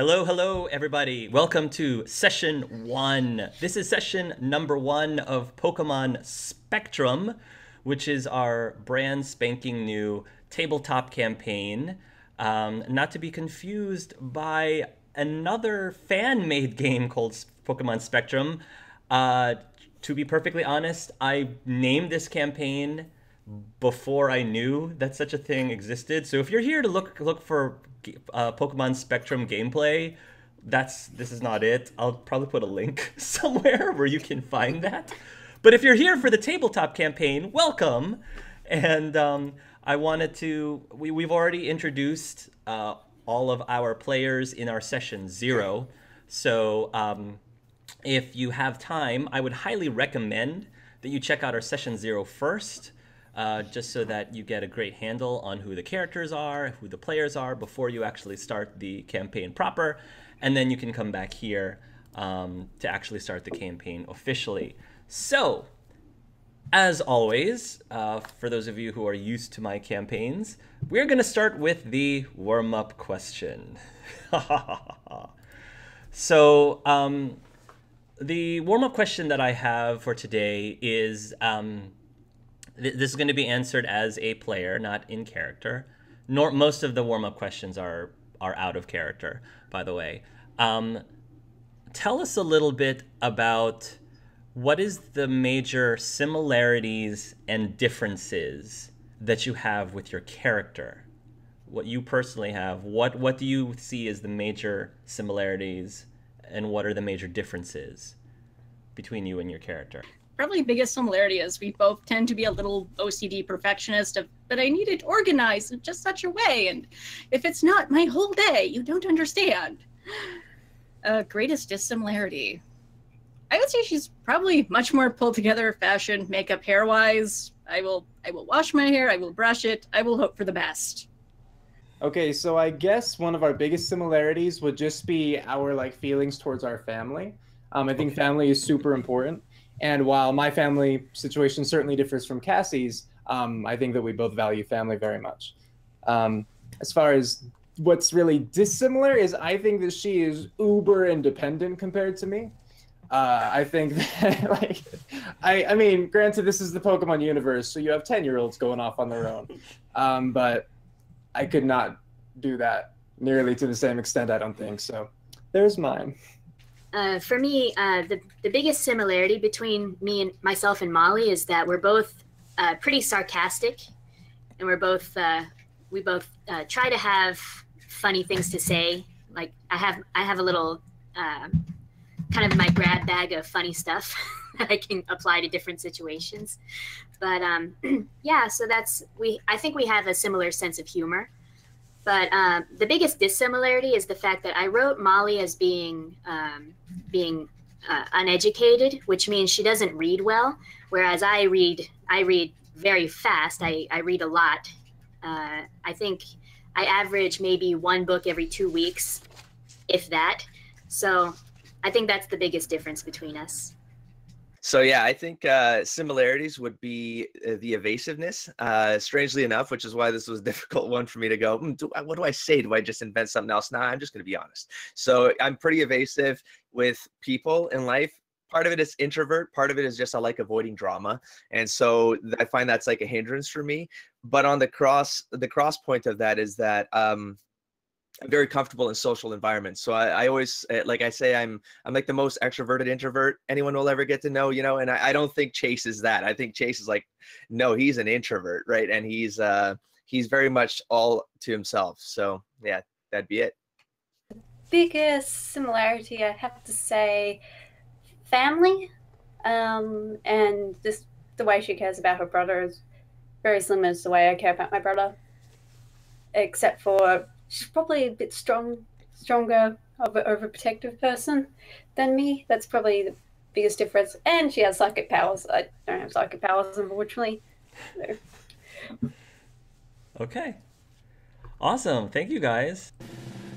Hello, hello, everybody. Welcome to session one. This is session number one of Pokemon Spectrum, which is our brand spanking new tabletop campaign. Um, not to be confused by another fan made game called Pokemon Spectrum. Uh, to be perfectly honest, I named this campaign before I knew that such a thing existed. So if you're here to look look for uh, Pokemon Spectrum gameplay, that's this is not it. I'll probably put a link somewhere where you can find that. But if you're here for the tabletop campaign, welcome. And um, I wanted to. We we've already introduced uh, all of our players in our session zero. So um, if you have time, I would highly recommend that you check out our session zero first uh, just so that you get a great handle on who the characters are, who the players are before you actually start the campaign proper. And then you can come back here um, to actually start the campaign officially. So, as always, uh, for those of you who are used to my campaigns, we're going to start with the warm up question. so, um, the warm up question that I have for today is um, this is going to be answered as a player, not in character. Nor most of the warm up questions are are out of character, by the way. Um, tell us a little bit about what is the major similarities and differences that you have with your character what you personally have what what do you see as the major similarities and what are the major differences between you and your character probably biggest similarity is we both tend to be a little OCD perfectionist of, but I need it organized in just such a way. And if it's not my whole day, you don't understand. Uh, greatest dissimilarity. I would say she's probably much more pulled together fashion, makeup, hair wise. I will I will wash my hair, I will brush it, I will hope for the best. Okay, so I guess one of our biggest similarities would just be our like feelings towards our family. Um, I think family is super important. And while my family situation certainly differs from Cassie's, um, I think that we both value family very much. Um, as far as what's really dissimilar is I think that she is uber independent compared to me. Uh, I think that, like, I, I mean, granted, this is the Pokemon universe, so you have 10 year olds going off on their own. Um, but I could not do that nearly to the same extent, I don't think. So there's mine. Uh, for me, uh, the the biggest similarity between me and myself and Molly is that we're both uh, pretty sarcastic, and we're both uh, we both uh, try to have funny things to say. Like I have I have a little um, kind of my grab bag of funny stuff that I can apply to different situations. But um, yeah, so that's we. I think we have a similar sense of humor. But um, the biggest dissimilarity is the fact that I wrote Molly as being um, being uh, uneducated, which means she doesn't read well, whereas I read I read very fast. I, I read a lot. Uh, I think I average maybe one book every two weeks, if that. So I think that's the biggest difference between us. So yeah, I think uh, similarities would be uh, the evasiveness. Uh, strangely enough, which is why this was a difficult one for me to go. Mm, do I, what do I say? Do I just invent something else? Nah, I'm just going to be honest. So I'm pretty evasive with people in life. Part of it is introvert. Part of it is just I like avoiding drama, and so I find that's like a hindrance for me. But on the cross, the cross point of that is that um, I'm very comfortable in social environments. So I, I, always, eh, like I say, I'm I'm like the most extroverted introvert anyone will ever get to know, you know. And I, I don't think Chase is that. I think Chase is like, no, he's an introvert, right? And he's uh he's very much all to himself. So yeah, that'd be it. Biggest similarity, I have to say, family, um, and just the way she cares about her brother is very similar to the way I care about my brother, except for she's probably a bit strong, stronger of an overprotective person than me. That's probably the biggest difference. And she has psychic powers. I don't have psychic powers, unfortunately. So. Okay. Awesome. Thank you guys.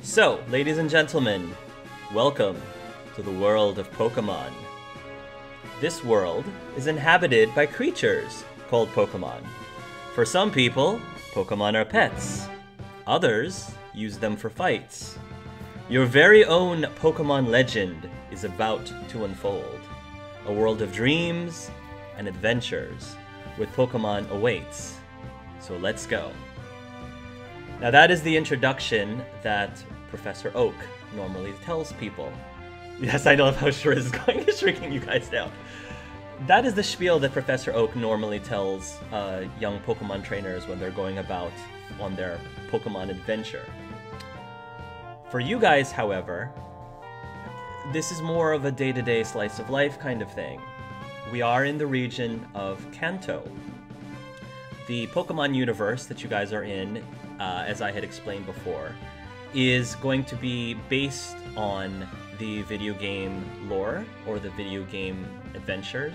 So, ladies and gentlemen, welcome to the world of Pokemon. This world is inhabited by creatures called Pokemon. For some people, Pokemon are pets. Others use them for fights. Your very own Pokemon legend is about to unfold. A world of dreams and adventures with Pokemon awaits. So let's go. Now, that is the introduction that Professor Oak normally tells people. Yes, I love how Shriz is going to shrinking you guys down. That is the spiel that Professor Oak normally tells uh, young Pokemon trainers when they're going about on their Pokemon adventure. For you guys, however, this is more of a day to day slice of life kind of thing. We are in the region of Kanto. The Pokemon universe that you guys are in, uh, as I had explained before, is going to be based on the video game lore or the video game adventures.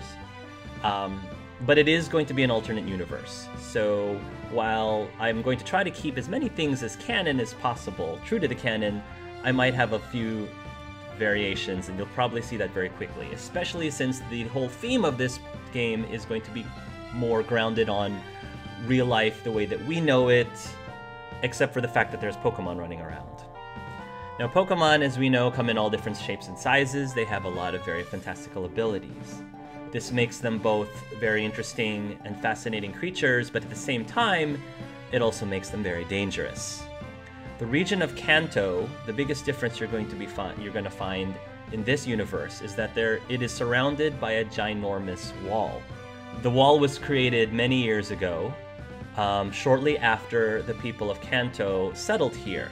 Um, but it is going to be an alternate universe. So while I'm going to try to keep as many things as canon as possible, true to the canon, I might have a few variations, and you'll probably see that very quickly, especially since the whole theme of this game is going to be more grounded on real life the way that we know it, except for the fact that there's Pokemon running around. Now, Pokemon, as we know, come in all different shapes and sizes. They have a lot of very fantastical abilities. This makes them both very interesting and fascinating creatures, but at the same time, it also makes them very dangerous. The region of Kanto, the biggest difference you're going to be fi- you're going to find in this universe is that there it is surrounded by a ginormous wall. The wall was created many years ago, um, shortly after the people of Kanto settled here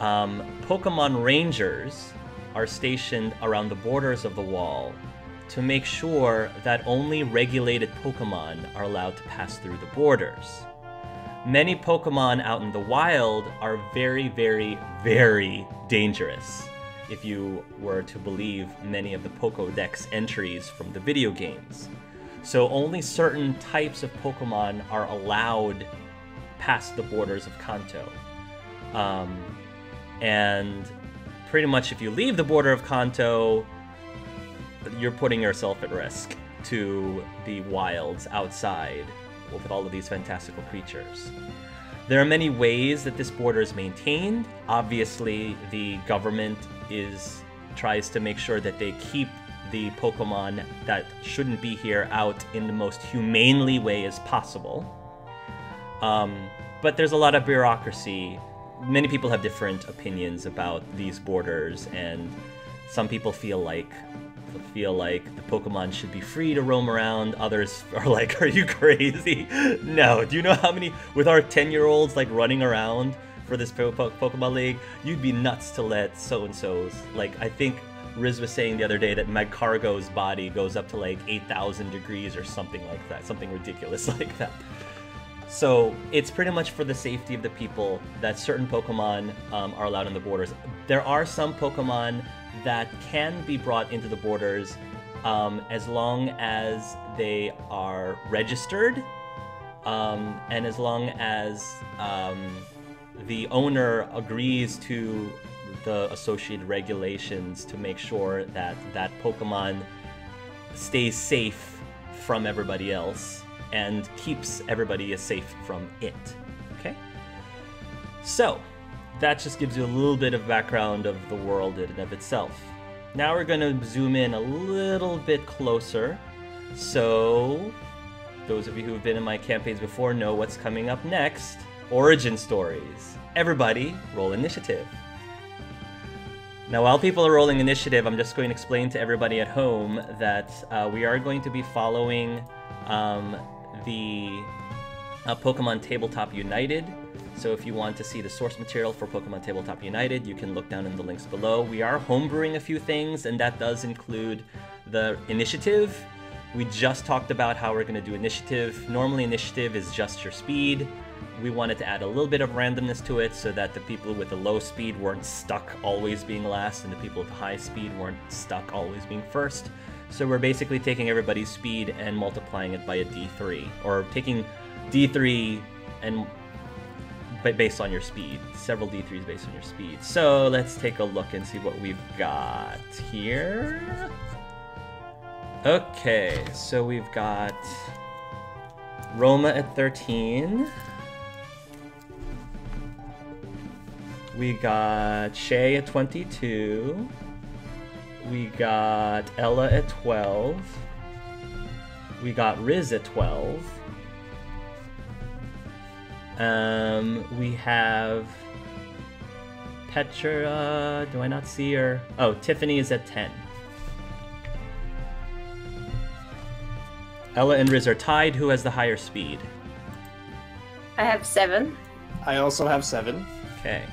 um, Pokemon Rangers are stationed around the borders of the wall to make sure that only regulated Pokemon are allowed to pass through the borders. Many Pokemon out in the wild are very, very, very dangerous, if you were to believe many of the Pokedex entries from the video games. So only certain types of Pokemon are allowed past the borders of Kanto. Um, and pretty much if you leave the border of Kanto, you're putting yourself at risk to the wilds outside with all of these fantastical creatures. There are many ways that this border is maintained. Obviously, the government is tries to make sure that they keep the Pokemon that shouldn't be here out in the most humanely way as possible. Um, but there's a lot of bureaucracy many people have different opinions about these borders, and some people feel like feel like the Pokemon should be free to roam around. Others are like, "Are you crazy?" no. Do you know how many with our ten-year-olds like running around for this po- po- Pokemon League? You'd be nuts to let so and so's like. I think Ris was saying the other day that Magcargo's body goes up to like 8,000 degrees or something like that, something ridiculous like that. So it's pretty much for the safety of the people that certain Pokemon um, are allowed in the borders. There are some Pokemon that can be brought into the borders um, as long as they are registered um, and as long as um, the owner agrees to the associated regulations to make sure that that Pokemon stays safe from everybody else and keeps everybody safe from it. Okay? So, that just gives you a little bit of background of the world in and of itself. Now we're going to zoom in a little bit closer. So, those of you who have been in my campaigns before know what's coming up next origin stories. Everybody, roll initiative. Now, while people are rolling initiative, I'm just going to explain to everybody at home that uh, we are going to be following um, the uh, Pokemon Tabletop United. So if you want to see the source material for Pokemon Tabletop United, you can look down in the links below. We are homebrewing a few things, and that does include the initiative. We just talked about how we're going to do initiative. Normally, initiative is just your speed. We wanted to add a little bit of randomness to it so that the people with the low speed weren't stuck always being last, and the people with the high speed weren't stuck always being first. So we're basically taking everybody's speed and multiplying it by a d3, or taking d3 and based on your speed, several d3s based on your speed. So let's take a look and see what we've got here. Okay, so we've got Roma at 13. We got Xei at 22. We got Ella at 12. We got Ris at 12. Um, we have Petra. Do I not see her? Oh, Tiffany is at 10. Ella and Ris are tied. Who has the higher speed? I have seven. I also have seven. Okay.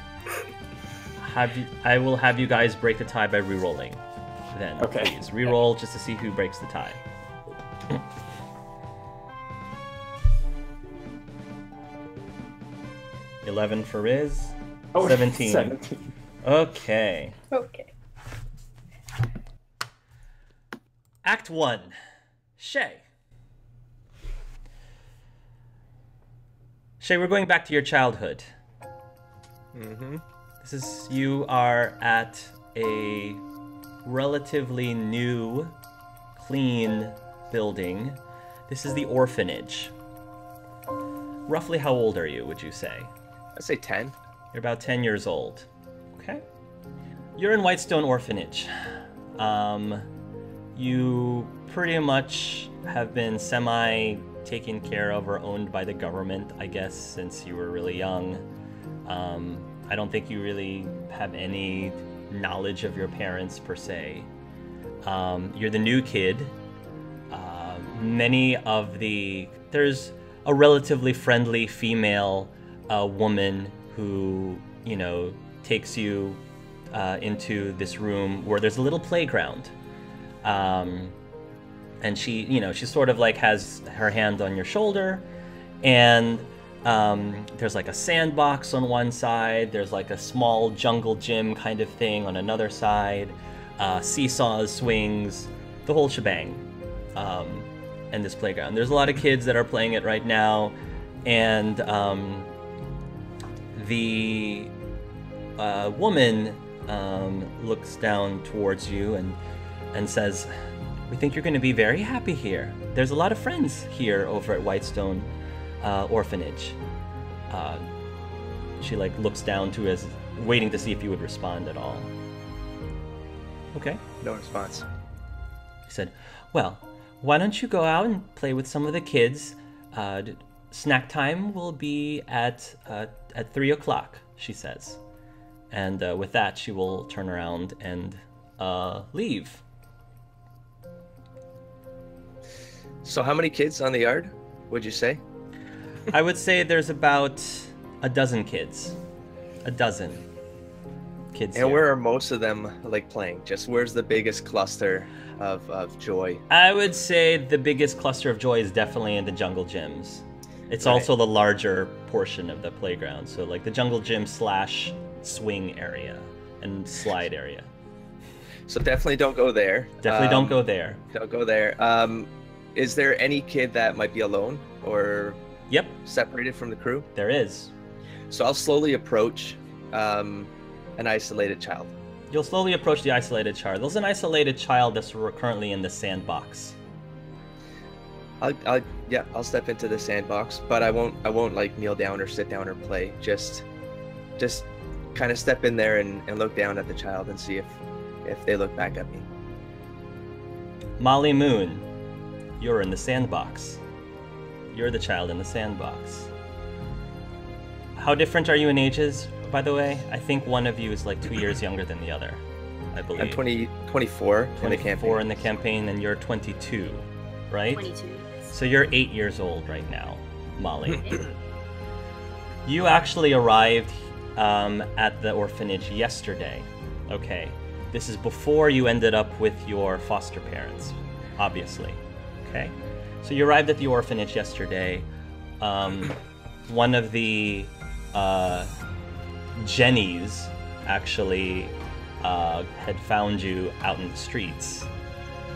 Have you, I will have you guys break the tie by re-rolling. Then, Okay. please re-roll just to see who breaks the tie. Eleven for Ris. Oh, 17. 17. Okay. Okay. Act one. Xei. Xei, we're going back to your childhood. Mm-hmm. This is you are at a relatively new, clean building. This is the orphanage. Roughly how old are you, would you say? I'd say 10. You're about 10 years old. Okay. You're in Whitestone Orphanage. Um, you pretty much have been semi taken care of or owned by the government, I guess, since you were really young. Um, I don't think you really have any knowledge of your parents per se. Um, you're the new kid. Uh, many of the there's a relatively friendly female uh, woman who you know takes you uh, into this room where there's a little playground um, and she you know she sort of like has her hand on your shoulder and um, there's like a sandbox on one side there's like a small jungle gym kind of thing on another side uh, seesaws swings the whole shebang um, and this playground there's a lot of kids that are playing it right now and um, the uh, woman um, looks down towards you and and says, "We think you're going to be very happy here. There's a lot of friends here over at Whitestone uh, Orphanage." Uh, she like looks down to us, waiting to see if you would respond at all. Okay. No response. He said, Well, why don't you go out and play with some of the kids? Uh, snack time will be at, uh, at 3 o'clock, she says. And uh, with that, she will turn around and uh, leave. So how many kids on the yard would you say? I would say there's about a dozen kids. A dozen kids. And here. where are most of them like playing? Just where's the biggest cluster of, of joy? I would say the biggest cluster of joy is definitely in the jungle gyms. It's Right. also the larger portion of the playground. So like the jungle gym slash swing area and slide area. So definitely don't go there. Definitely don't Um, go there. Don't go there. Um, is there any kid that might be alone or Yep, separated from the crew? there is. So I'll slowly approach um, an isolated child. You'll slowly approach the isolated child. There's an isolated child that's currently in the sandbox. I'll, I'll yeah, I'll step into the sandbox, but I won't I won't like kneel down or sit down or play. Just just kind of step in there and, and look down at the child and see if if they look back at me. Molly Moon, you're in the sandbox. You're the child in the sandbox. How different are you in ages, by the way? I think one of you is like two years younger than the other. I believe. I'm 20, 24 in the 24 campaign. in the campaign, and you're 22, right? 22. So you're eight years old right now, Molly. you actually arrived um, at the orphanage yesterday. Okay. This is before you ended up with your foster parents, obviously. Okay. So you arrived at the orphanage yesterday. Um, one of the uh, Jennies actually uh, had found you out in the streets.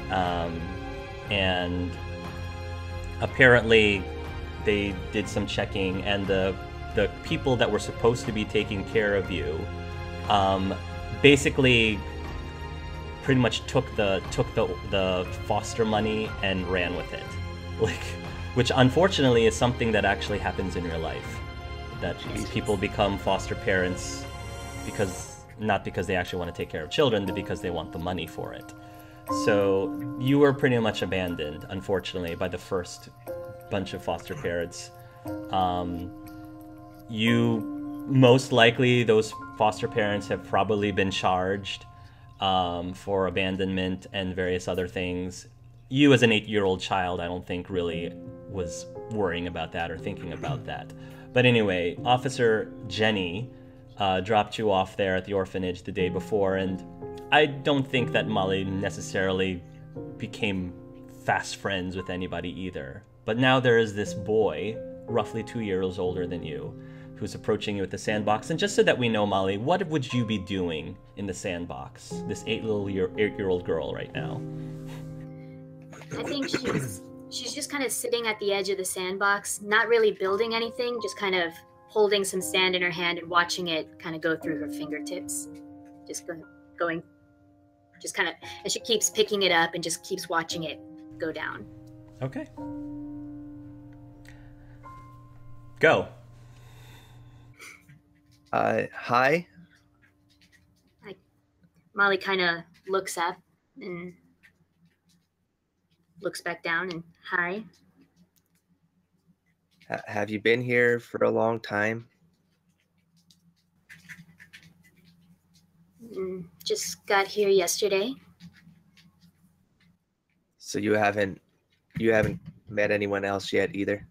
Um, and apparently they did some checking and the the people that were supposed to be taking care of you um, basically pretty much took the took the the foster money and ran with it like which unfortunately is something that actually happens in real life that Jeez. people become foster parents because not because they actually want to take care of children, but because they want the money for it. So you were pretty much abandoned, unfortunately, by the first bunch of foster parents. Um, you most likely those foster parents have probably been charged um, for abandonment and various other things. You, as an eight-year-old child, I don't think really was worrying about that or thinking about that. But anyway, Officer Jenny uh, dropped you off there at the orphanage the day before, and I don't think that Molly necessarily became fast friends with anybody either. But now there is this boy, roughly two years older than you, who's approaching you with the sandbox. And just so that we know, Molly, what would you be doing in the sandbox? This eight little year eight year old girl right now. I think she's she's just kind of sitting at the edge of the sandbox, not really building anything, just kind of holding some sand in her hand and watching it kind of go through her fingertips. Just go, going, just kind of, and she keeps picking it up and just keeps watching it go down. Okay. Go. Uh, hi. Molly kind of looks up and looks back down and hi. Ha- have you been here for a long time? Mm, just got here yesterday. So you haven't you haven't met anyone else yet either.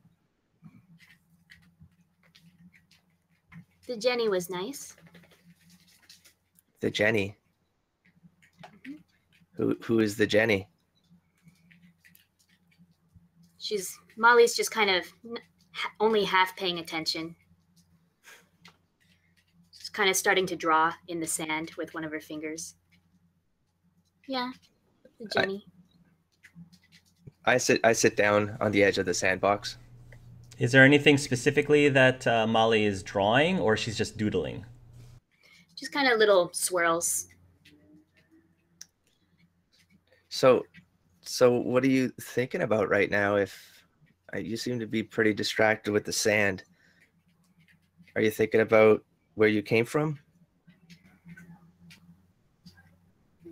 The Jenny was nice. The Jenny. Who who is the Jenny? She's Molly's just kind of only half paying attention. She's kind of starting to draw in the sand with one of her fingers. Yeah, the I- Jenny. I sit I sit down on the edge of the sandbox. Is there anything specifically that uh, Molly is drawing, or she's just doodling? Just kind of little swirls. So so what are you thinking about right now if uh, you seem to be pretty distracted with the sand? Are you thinking about where you came from?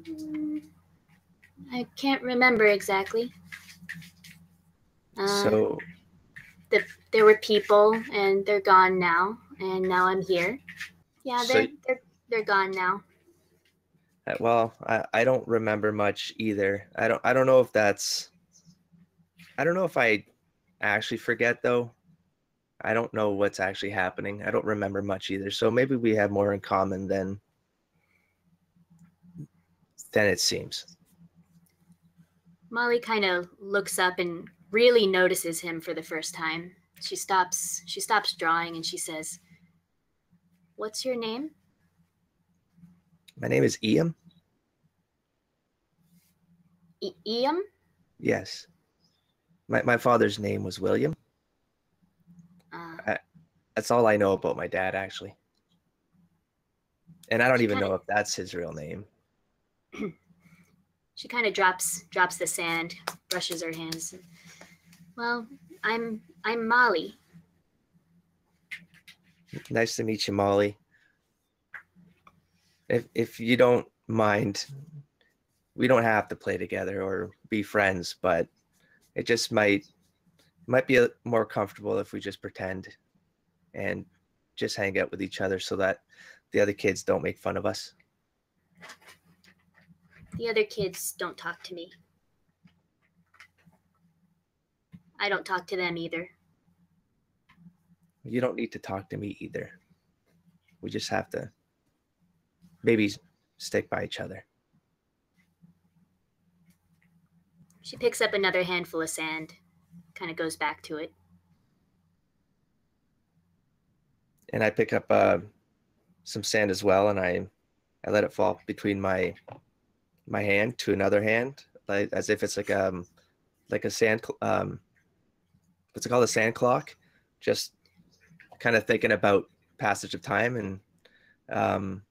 Mm, I can't remember exactly. Uh, So there were people, and they're gone now, and now I'm here. Yeah, they're they're they're gone now. Uh, Well, I, I don't remember much either. I don't I don't know if that's I don't know if I actually forget though. I don't know what's actually happening. I don't remember much either. So maybe we have more in common than than it seems. Molly kind of looks up and really notices him for the first time. She stops she stops drawing and she says, "What's your name?" My name is Ian. E- Iam? Yes. My my father's name was William. Uh, That's all I know about my dad actually. And I don't even Kinda- know if that's his real name. she kind of drops drops the sand, brushes her hands. Well, I'm I'm Molly. Nice to meet you, Molly. If if you don't mind, we don't have to play together or be friends, but it just might might be a, more comfortable if we just pretend and just hang out with each other so that the other kids don't make fun of us. The other kids don't talk to me. I don't talk to them either. You don't need to talk to me either. We just have to maybe stick by each other. She picks up another handful of sand, kind of goes back to it. and I pick up uh, some sand as well, and I I let it fall between my my hand to another hand, like as if it's like um like a sand um what's it called a sand clock, just kind of thinking about passage of time and um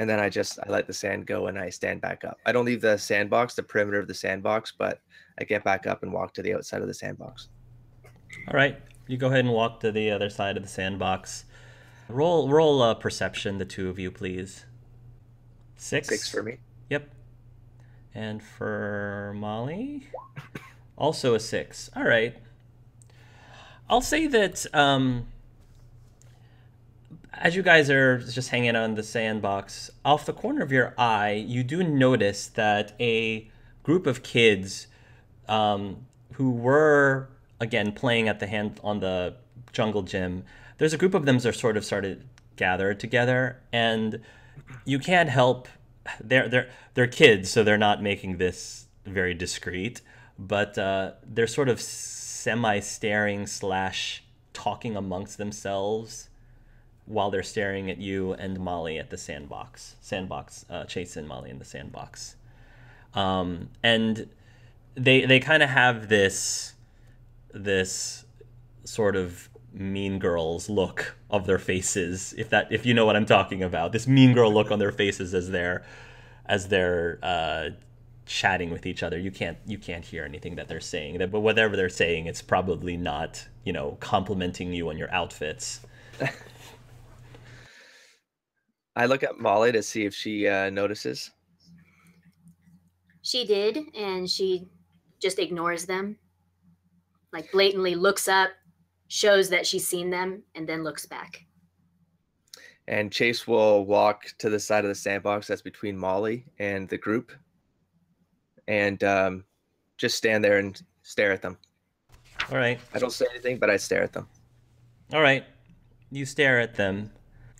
and then I just I let the sand go and I stand back up. I don't leave the sandbox, the perimeter of the sandbox, but I get back up and walk to the outside of the sandbox. All right, you go ahead and walk to the other side of the sandbox. Roll roll uh, perception, the two of you, please. Six. Six for me. Yep. And for Molly, also a six. All right. I'll say that um, as you guys are just hanging on the sandbox, off the corner of your eye, you do notice that a group of kids um, who were again playing at the hand on the jungle gym. There's a group of them that sort of started gathered together, and you can't help. They're they're they're kids, so they're not making this very discreet, but uh, they're sort of semi staring slash talking amongst themselves while they're staring at you and Molly at the sandbox. Sandbox, uh, Chase and Molly in the sandbox. Um, and they they kind of have this this sort of mean girls look of their faces if that if you know what i'm talking about this mean girl look on their faces as they're as they're uh, chatting with each other you can't you can't hear anything that they're saying but whatever they're saying it's probably not you know complimenting you on your outfits I look at Molly to see if she uh, notices. She did, and she just ignores them. Like blatantly looks up, shows that she's seen them, and then looks back. And Chase will walk to the side of the sandbox that's between Molly and the group and um, just stand there and stare at them. all right I don't say anything, but I stare at them. All right, you stare at them.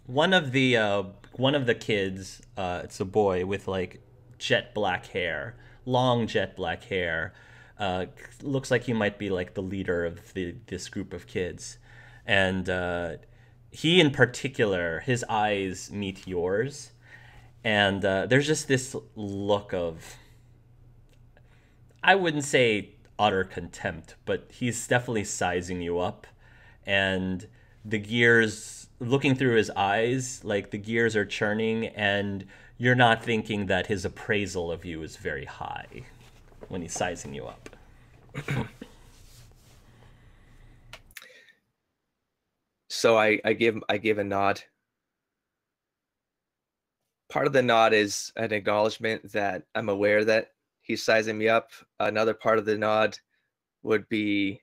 One of the uh, one of the kids, uh, it's a boy with like jet black hair, long jet black hair. Uh, looks like he might be like the leader of the this group of kids, and uh, he in particular, his eyes meet yours, and uh, there's just this look of I wouldn't say utter contempt, but he's definitely sizing you up. And the gears, looking through his eyes, like the gears are churning, and you're not thinking that his appraisal of you is very high when he's sizing you up. So I, I give I give a nod. Part of the nod is an acknowledgement that I'm aware that he's sizing me up. Another part of the nod would be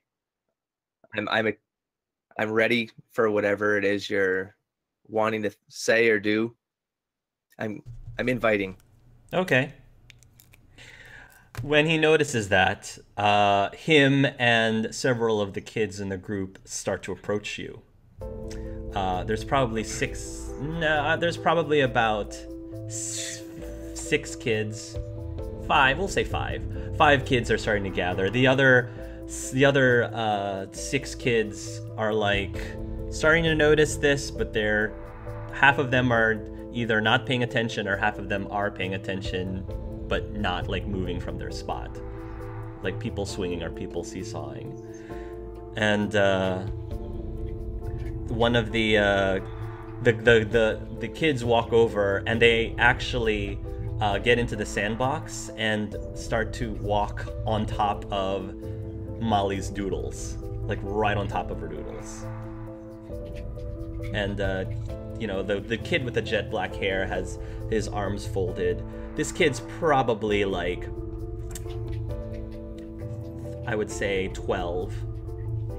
I'm I'm a, I'm ready for whatever it is you're wanting to say or do. I'm I'm inviting. Okay. When he notices that, uh, him and several of the kids in the group start to approach you. Uh, there's probably six. No, there's probably about six kids. Five. We'll say five. Five kids are starting to gather. The other, the other uh, six kids are like starting to notice this, but they're half of them are either not paying attention or half of them are paying attention, but not like moving from their spot, like people swinging or people seesawing, and. Uh, one of the uh, the, the the the kids walk over and they actually uh, get into the sandbox and start to walk on top of Molly's doodles, like right on top of her doodles. And uh, you know the the kid with the jet black hair has his arms folded. This kid's probably like I would say 12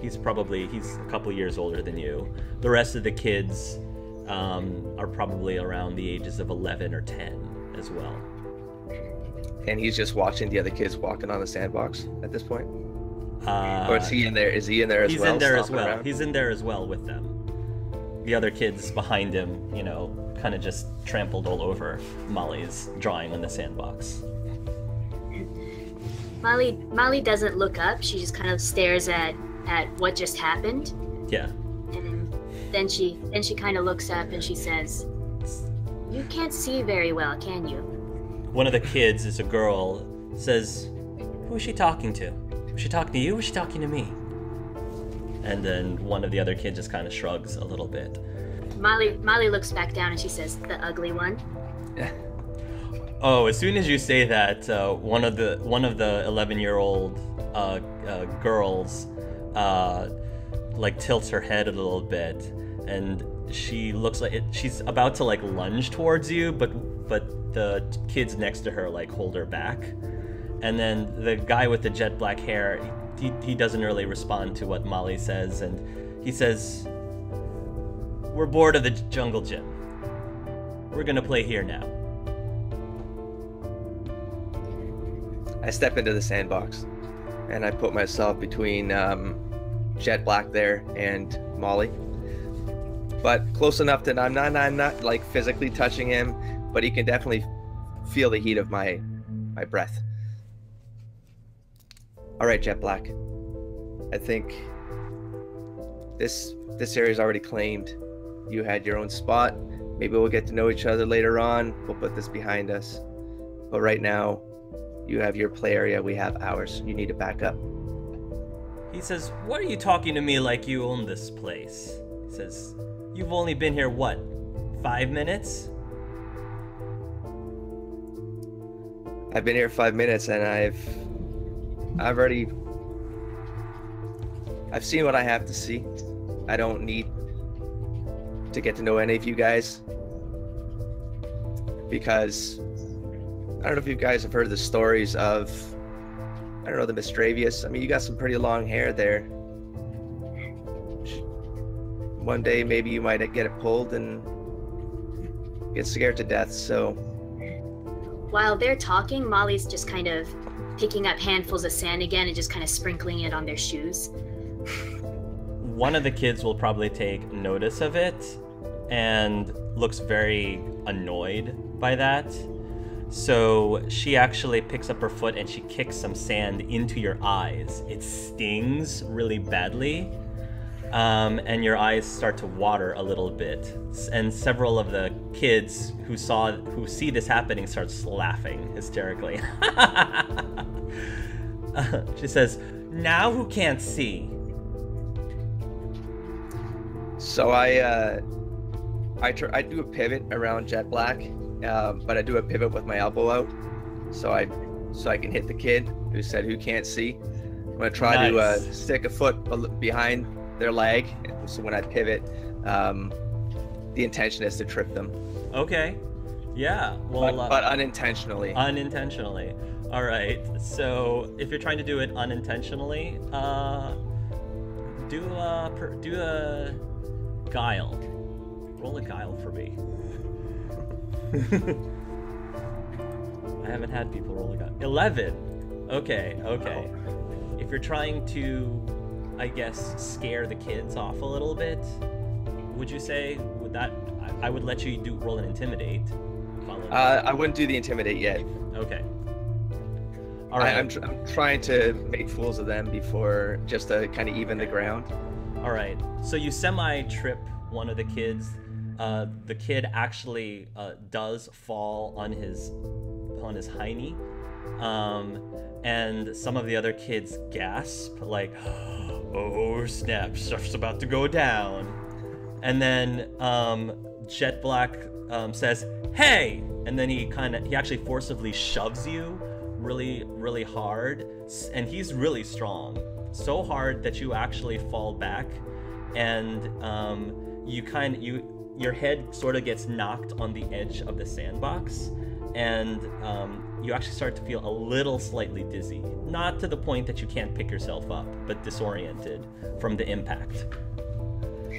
he's probably he's a couple years older than you the rest of the kids um, are probably around the ages of 11 or 10 as well And he's just watching the other kids walking on the sandbox at this point. uh, or is he in there? Is he in there as he's well? in there as well around? he's in there as well with them the other kids behind him you know kind of just trampled all over molly's drawing on the sandbox Molly Molly doesn't look up. She just kind of stares at at what just happened, yeah and then she then she kind of looks up and she says, "You can't see very well, can you?" one of the kids is a girl says who is she talking to was she talking to you or was she talking to me and then one of the other kids just kind of shrugs a little bit Molly Molly looks back down and she says, "The ugly one." oh as soon as you say that uh, one of the one of the 11 year old uh, uh, girls uh, like tilts her head a little bit and she looks like it, she's about to like lunge towards you, but but the kids next to her like hold her back. And then the guy with the jet black hair, he, he doesn't really respond to what Molly says, and he says, "We're bored of the jungle gym. We're gonna play here now." I step into the sandbox, and I put myself between um, Jet Black there and Molly, but close enough that I'm not I'm not like physically touching him, but he can definitely feel the heat of my my breath. All right, Jet Black. I think this this area is already claimed. You had your own spot. Maybe we'll get to know each other later on. We'll put this behind us. But right now, you have your play area, we have ours. You need to back up. He says, What are you talking to me like you own this place? He says, You've only been here, what, five minutes? I've been here five minutes and I've I've already I've seen what I have to see. I don't need to get to know any of you guys because I don't know if you guys have heard the stories of I don't know the Mistravius. I mean, you got some pretty long hair there. One day, maybe you might get it pulled and get scared to death. So, While they're talking, Molly's just kind of picking up handfuls of sand again and just kind of sprinkling it on their shoes. One of the kids will probably take notice of it and looks very annoyed by that. So she actually picks up her foot and she kicks some sand into your eyes. It stings really badly. Um, and your eyes start to water a little bit. And several of the kids who saw who see this happening starts laughing hysterically. Uh, she says, "Now who can't see?" so I uh, I tr- I do a pivot around Jet Black, um, but I do a pivot with my elbow out, so I so I can hit the kid who said who can't see. I'm gonna try to uh, stick a foot behind their leg, so when I pivot, um, the intention is to trip them, Okay. Yeah. but, Well, uh, but unintentionally. unintentionally. All right. So if you're trying to do it unintentionally, uh, do a per, do a guile. Roll a guile for me. I haven't had people roll a guile. Eleven. Okay. Okay. If you're trying to, I guess, scare the kids off a little bit, would you say would that? I, I would let you do roll and intimidate. Uh, I wouldn't do the intimidate yet. Okay. All right. I, I'm, tr- I'm trying to make fools of them before just to kind of even the ground. All right. So you semi trip one of the kids. Uh, the kid actually uh, does fall on his on his hiney, um, and some of the other kids gasp like, "Oh snap! Stuff's about to go down." And then um, Jet Black um, says, "Hey!" And then he kind of he actually forcibly shoves you really really hard, and he's really strong, so hard that you actually fall back, and um, you kind of, you your head sort of gets knocked on the edge of the sandbox. And um, you actually start to feel a little slightly dizzy. Not to the point that you can't pick yourself up, but disoriented from the impact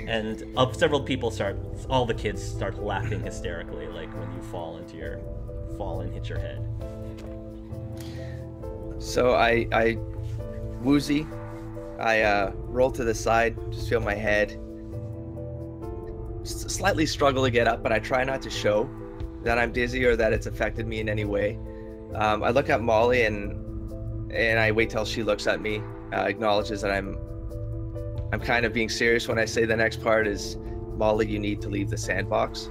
and uh, several people start all the kids start laughing hysterically like when you fall into your fall and hit your head So I I woozy. I uh, roll to the side, just feel my head. S- slightly struggle to get up, but I try not to show that I'm dizzy or that it's affected me in any way. Um, I look at Molly and and I wait till she looks at me, uh, acknowledges that I'm I'm kind of being serious when I say the next part is Molly, you need to leave the sandbox.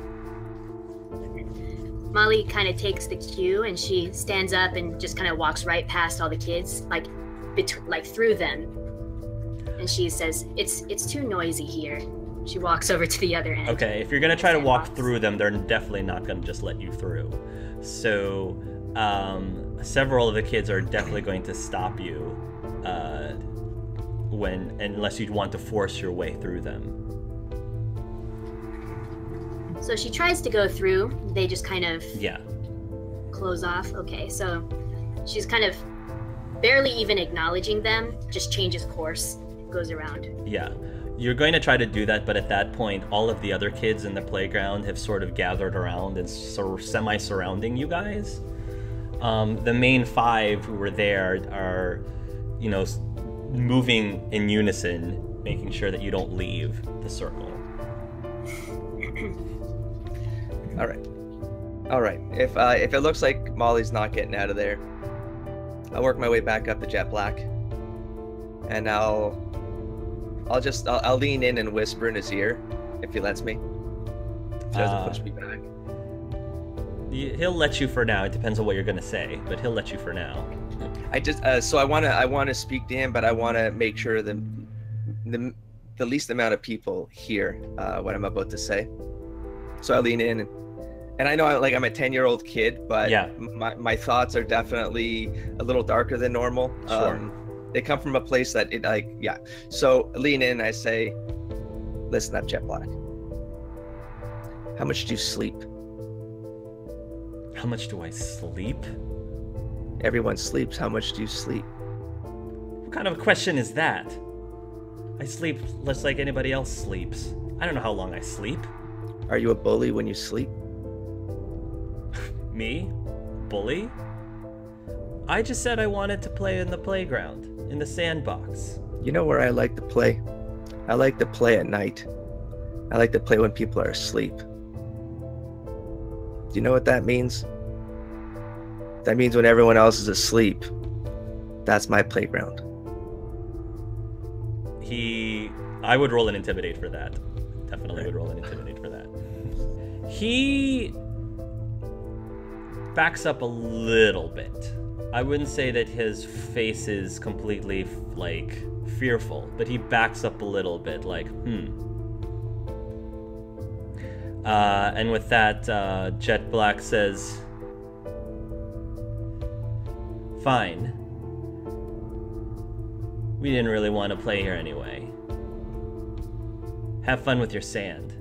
Molly kind of takes the cue and she stands up and just kind of walks right past all the kids, like, bet- like through them. And she says, "It's it's too noisy here." She walks over to the other end. okay if you're gonna try to walk through them they're definitely not gonna just let you through so um, several of the kids are definitely going to stop you uh, when unless you want to force your way through them So she tries to go through. They just kind of Yeah. close off. Okay, so she's kind of barely even acknowledging them, just changes course, goes around. Yeah. You're going to try to do that, but at that point, all of the other kids in the playground have sort of gathered around and sort of semi surrounding you guys. Um, the main five who were there are, you know, moving in unison, making sure that you don't leave the circle. All right. All right. If uh, if it looks like Molly's not getting out of there, I'll work my way back up to Jet Black, and I'll I'll just I'll, I'll lean in and whisper in his ear if he lets me. If he doesn't Uh, push me back. He'll let you for now. It depends on what you're going to say, but he'll let you for now. I just uh, so I want to I want to speak to him, but I want to make sure the the the least amount of people hear uh, what I'm about to say. So I lean in, and, and I know I, like I'm a ten year old kid, but Yeah. my my thoughts are definitely a little darker than normal. Sure. Um, they come from a place that it like yeah. So I lean in, I say, "Listen up, Jet Black. How much do you sleep? How much do I sleep? Everyone sleeps. How much do you sleep? What kind of a question is that? I sleep just like anybody else sleeps. I don't know how long I sleep. Are you a bully when you sleep? Me? Bully? I just said I wanted to play in the playground, in the sandbox. You know where I like to play? I like to play at night. I like to play when people are asleep. Do you know what that means? That means when everyone else is asleep. That's my playground. He. I would roll an intimidate for that. Definitely would roll an intimidate for that. He. backs up a little bit. I wouldn't say that his face is completely, like, fearful, but he backs up a little bit, like, hmm. Uh, and with that, uh, Jet Black says, Fine. We didn't really want to play here anyway. Have fun with your sand.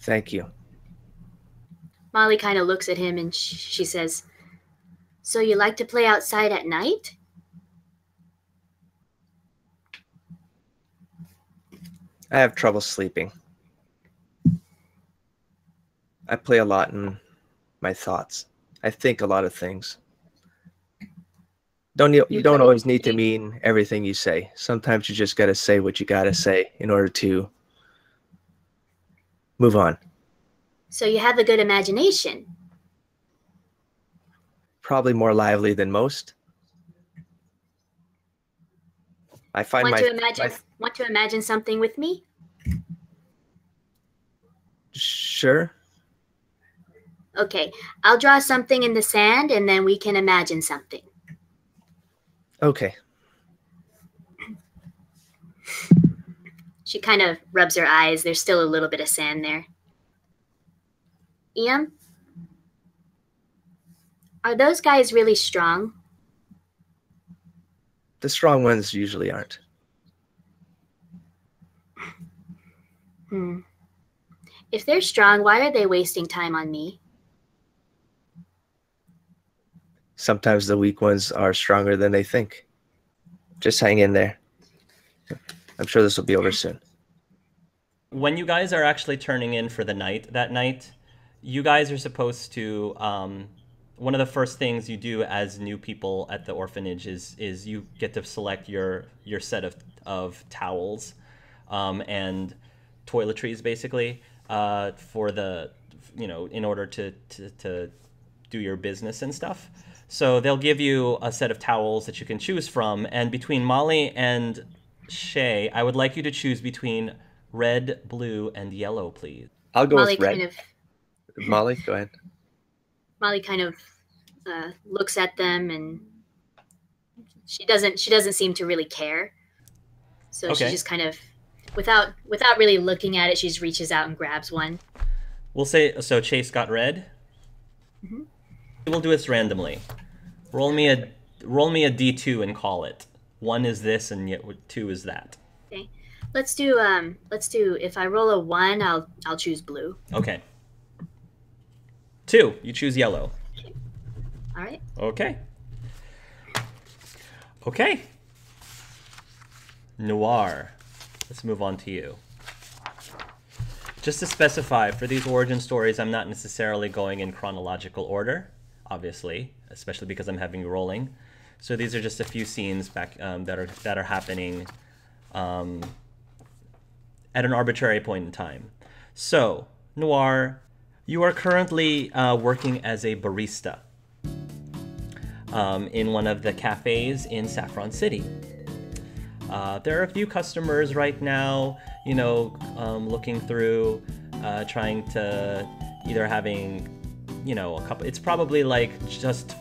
Thank you. Molly kind of looks at him and sh- she says, So you like to play outside at night? I have trouble sleeping. I play a lot in my thoughts. I think a lot of things. Don't you, you don't always need to mean everything you say. Sometimes you just got to say what you got to say in order to move on. So you have a good imagination. Probably more lively than most. I find Want my, to imagine my want to imagine something with me? sure. Okay, I'll draw something in the sand and then we can imagine something. Okay. She kind of rubs her eyes. There's still a little bit of sand there. Ian? Are those guys really strong? The strong ones usually aren't. Hmm. If they're strong, why are they wasting time on me? Sometimes the weak ones are stronger than they think. Just hang in there. I'm sure this will be over soon. when you guys are actually turning in for the night that night, you guys are supposed to. Um, one of the first things you do as new people at the orphanage is is you get to select your your set of of towels um, and toiletries basically uh, for the you know in order to, to to do your business and stuff. So they'll give you a set of towels that you can choose from, and between Molly and Shay, I would like you to choose between red, blue, and yellow, please. I'll go Molly with red. kind of Molly, go ahead. Molly kind of uh, looks at them and she doesn't she doesn't seem to really care. So Okay. she just kind of without without really looking at it, she just reaches out and grabs one. We'll say so. Chase got red. Mhm. We'll do this randomly. Roll me a roll me a d two and call it. One is this, and yet two is that. Okay, Let's do um let's do if I roll a one, I'll I'll choose blue. Okay. Two. You choose yellow. All right. Okay. Okay. Noire. Let's move on to you. Just to specify, for these origin stories, I'm not necessarily going in chronological order, obviously, especially because I'm having rolling. So these are just a few scenes back um, that are that are happening um, at an arbitrary point in time. So, Noire, you are currently uh, working as a barista um, in one of the cafes in Saffron City. Uh, there are a few customers right now, you know, um, looking through, uh, trying to either having, you know, a couple. It's probably like just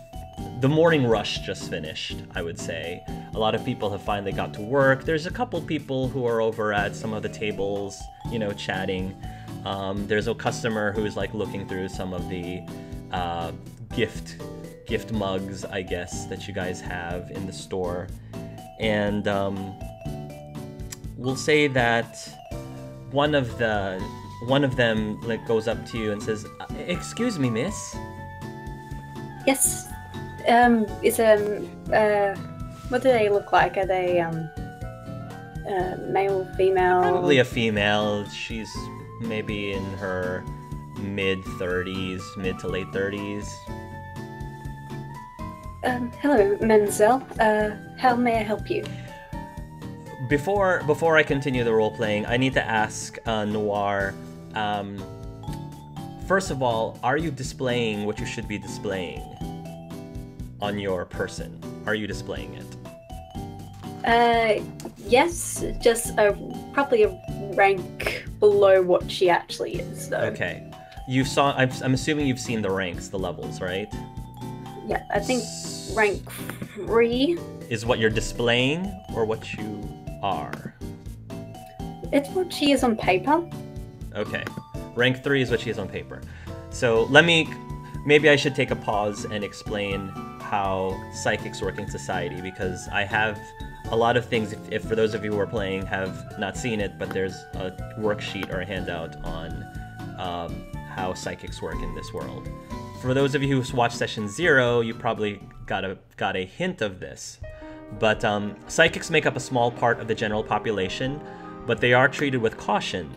the morning rush just finished, I would say. A lot of people have finally got to work. There's a couple people who are over at some of the tables, you know, chatting. Um, there's a customer who's like looking through some of the uh, gift gift mugs, I guess, that you guys have in the store. And um, we'll say that one of the one of them like goes up to you and says, "Uh, "Excuse me, miss." Yes. Um, is um, uh, what do they look like? Are they um, uh, male, female? Probably a female. She's maybe in her mid 30s, mid to late 30s. Um, hello, Menzel. Uh, how may I help you? Before before I continue the role playing, I need to ask uh, Noire. Um, first of all, are you displaying what you should be displaying on your person? Are you displaying it? Uh, yes, just a probably a rank below what she actually is, though. Okay. You saw. I'm, I'm assuming you've seen the ranks, the levels, right? Yeah, I think rank three. Is what you're displaying or what you are? It's what she is on paper. Okay. Rank three is what she is on paper. So let me. Maybe I should take a pause and explain how psychics work in society because I have a lot of things. If, if for those of you who are playing have not seen it, but there's a worksheet or a handout on um, how psychics work in this world. For those of you who watched session zero, you probably got a got a hint of this. But um, psychics make up a small part of the general population, but they are treated with caution.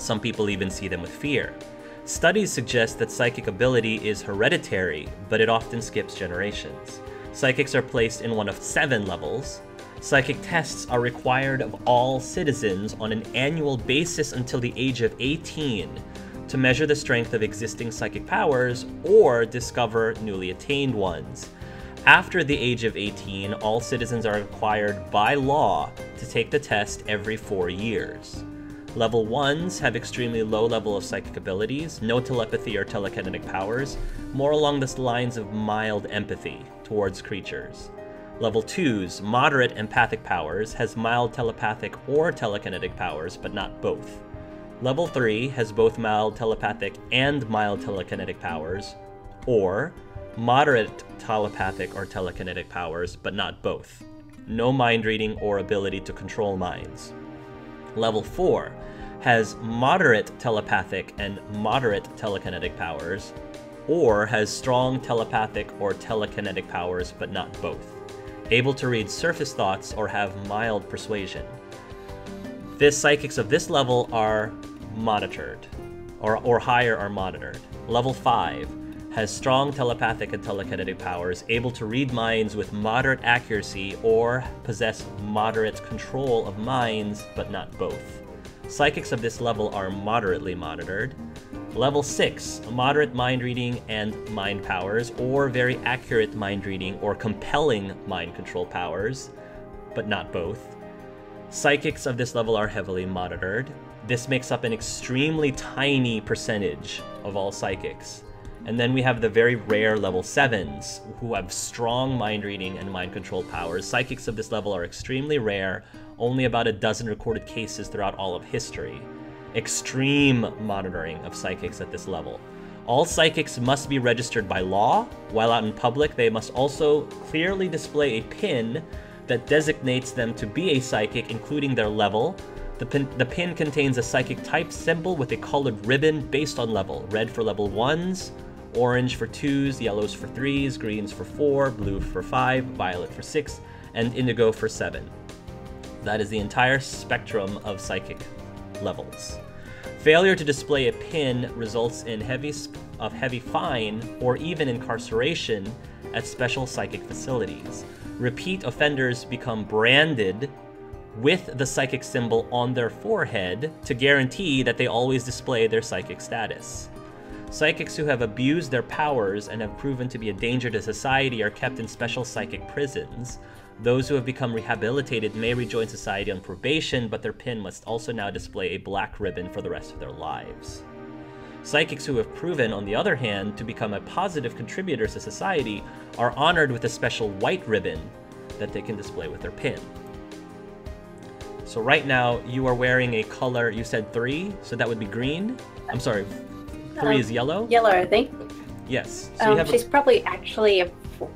Some people even see them with fear. Studies suggest that psychic ability is hereditary, but it often skips generations. Psychics are placed in one of seven levels. Psychic tests are required of all citizens on an annual basis until the age of 18 to measure the strength of existing psychic powers or discover newly attained ones. After the age of 18, all citizens are required by law to take the test every four years. Level 1s have extremely low level of psychic abilities, no telepathy or telekinetic powers, more along the lines of mild empathy towards creatures. Level 2s, moderate empathic powers, has mild telepathic or telekinetic powers, but not both. Level 3 has both mild telepathic and mild telekinetic powers, or moderate telepathic or telekinetic powers, but not both. No mind reading or ability to control minds. Level 4 has moderate telepathic and moderate telekinetic powers, or has strong telepathic or telekinetic powers, but not both. Able to read surface thoughts or have mild persuasion. This psychics of this level are monitored, or, or higher are monitored. Level 5 has strong telepathic and telekinetic powers, able to read minds with moderate accuracy or possess moderate control of minds, but not both. Psychics of this level are moderately monitored. Level 6, moderate mind reading and mind powers, or very accurate mind reading or compelling mind control powers, but not both. Psychics of this level are heavily monitored. This makes up an extremely tiny percentage of all psychics. And then we have the very rare level 7s who have strong mind reading and mind control powers. Psychics of this level are extremely rare, only about a dozen recorded cases throughout all of history. Extreme monitoring of psychics at this level. All psychics must be registered by law. While out in public, they must also clearly display a pin that designates them to be a psychic, including their level, The pin, the pin contains a psychic type symbol with a colored ribbon based on level. Red for level 1s, orange for 2s, yellows for 3s, greens for 4, blue for 5, violet for 6, and indigo for 7. That is the entire spectrum of psychic levels. Failure to display a pin results in heavy of heavy fine or even incarceration at special psychic facilities. Repeat offenders become branded with the psychic symbol on their forehead to guarantee that they always display their psychic status. Psychics who have abused their powers and have proven to be a danger to society are kept in special psychic prisons. Those who have become rehabilitated may rejoin society on probation, but their pin must also now display a black ribbon for the rest of their lives. Psychics who have proven, on the other hand, to become a positive contributor to society are honored with a special white ribbon that they can display with their pin. So right now you are wearing a color. You said three, so that would be green. I'm sorry, three Um, is yellow. Yellow, I think. Yes. So you Um, have. she's probably actually a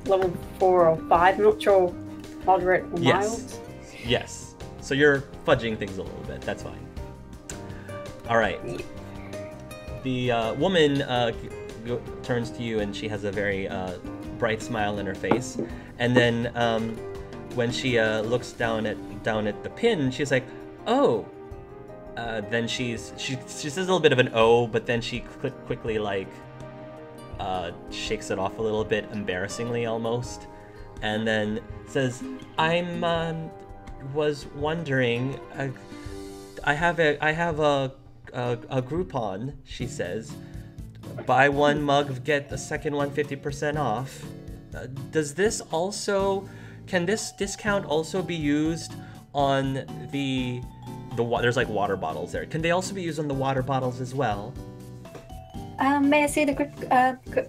level four or five. I'm not sure. Moderate or Yes. mild. Yes. So you're fudging things a little bit. That's fine. All right. The uh, woman uh, g- turns to you and she has a very uh, bright smile in her face. And then um, when she uh, looks down at down at the pin, she's like, "Oh." Uh, then she's she she says a little bit of an O, but then she quick, quickly like uh, shakes it off a little bit, embarrassingly almost, and then says, "I'm um, was wondering. I, I have a I have a, a a Groupon." She says, "Buy one mug, get the second one 50% off." Uh, does this also? Can this discount also be used on the the there's like water bottles there? Can they also be used on the water bottles as well? Um, may I see the grip? Uh, gr-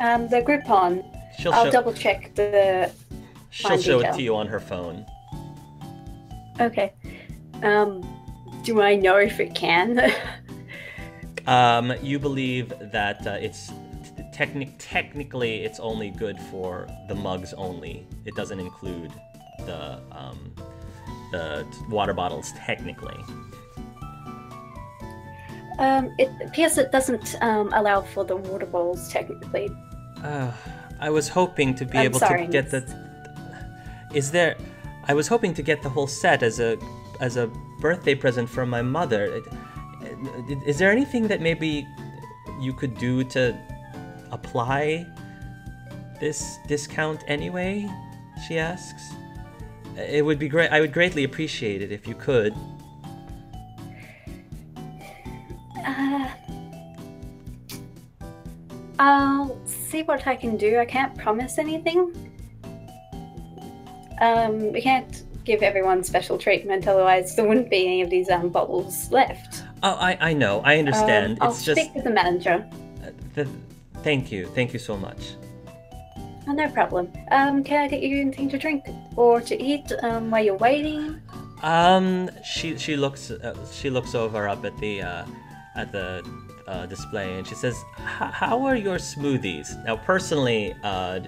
um, the Groupon. She'll I'll show, double check the. she'll show it to you on her phone. Okay. Um, do I know if it can? Um, you believe that uh, it's technic- technically it's only good for the mugs only. It doesn't include the um, the t- water bottles technically. um, it appears it doesn't um, allow for the water bottles technically. Uh, I was hoping to be I'm able sorry, to get the. Is there? I was hoping to get the whole set as a as a birthday present from my mother. Is there anything that maybe you could do to apply this discount anyway? She asks. It would be great. I would greatly appreciate it if you could. Uh, I'll see what I can do. I can't promise anything. Um, we can't give everyone special treatment, otherwise there wouldn't be any of these um, bottles left. Oh, I I know. I understand. Um, I'll it's just. speak with the manager. uh, the, thank you. Thank you so much. Oh, no problem. Um, can I get you anything to drink or to eat um, while you're waiting? Um, she she looks uh, she looks over up at the uh, at the uh, display and she says, "How are your smoothies?" Now, personally, uh,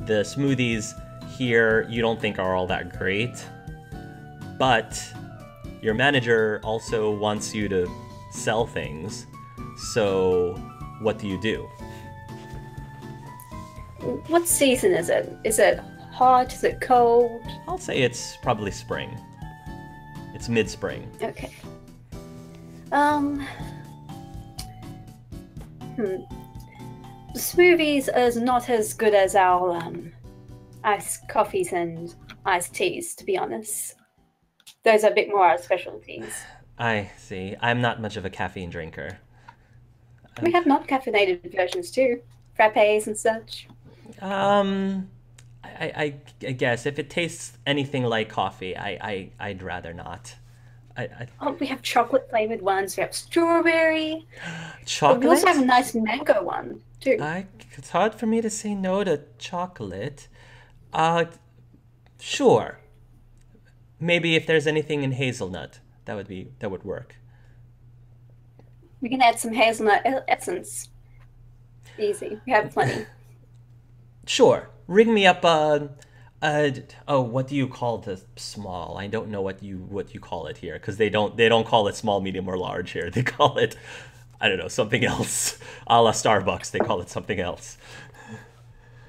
the smoothies here you don't think are all that great, but your manager also wants you to sell things. So, what do you do? What season is it? Is it hot? Is it cold? I'll say it's probably spring. It's mid-spring. Okay. Um. Hmm. Smoothies is not as good as our um, iced coffees and iced teas, to be honest. Those are a bit more our specialties. I see. I'm not much of a caffeine drinker. We have not caffeinated versions too, frappes and such. Um, I, I, I guess if it tastes anything like coffee, I, I, I'd rather not. I, I Oh, we have chocolate flavored ones. We have strawberry. But chocolate. we also have a nice mango one too. I, it's hard for me to say no to chocolate. Uh, sure. Maybe if there's anything in hazelnut, that would be that would work. We can add some hazelnut essence. Easy. We have plenty. Sure. Ring me up a, Uh, d- oh, what do you call the small? I don't know what you what you call it here because they don't they don't call it small, medium, or large here. They call it, I don't know, something else. A la Starbucks, they call it something else.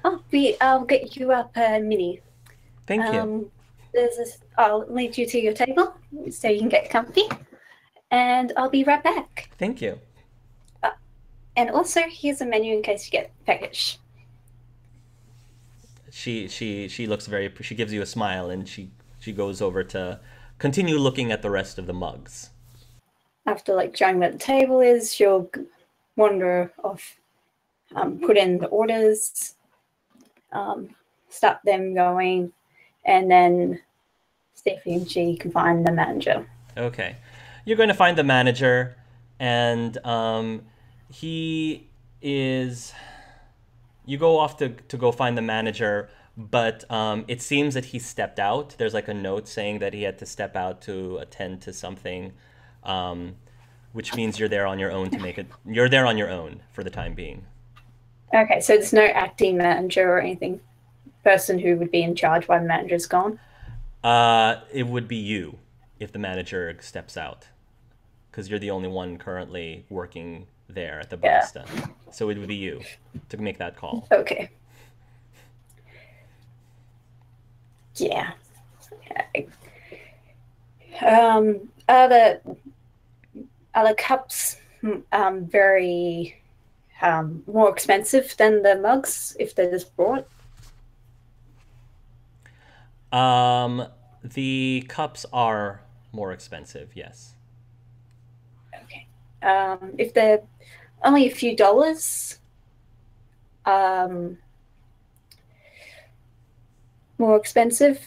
Oh, we, I'll get you up a mini. Thank you. Um, there's this, I'll lead you to your table so you can get comfy, and I'll be right back. Thank you. And also, here's a menu in case you get package. She she she looks very. She gives you a smile and she she goes over to continue looking at the rest of the mugs. After like showing where the table is, she'll wander off, um, put in the orders, um, start them going, and then see if she can find the manager. Okay. You're going to find the manager, and um, he is. You go off to, to go find the manager, but um, it seems that he stepped out. There's like a note saying that he had to step out to attend to something, um, which means you're there on your own to make it. You're there on your own for the time being. Okay, so there's no acting manager or anything, person who would be in charge while the manager's gone. Uh, it would be you if the manager steps out, because you're the only one currently working there at the Yeah. barista. So it would be you to make that call. Okay. Yeah. Um, are the are the cups um, very um, more expensive than the mugs if they're just bought? Um, the cups are more expensive, yes. Um, if they're only a few dollars, um, more expensive,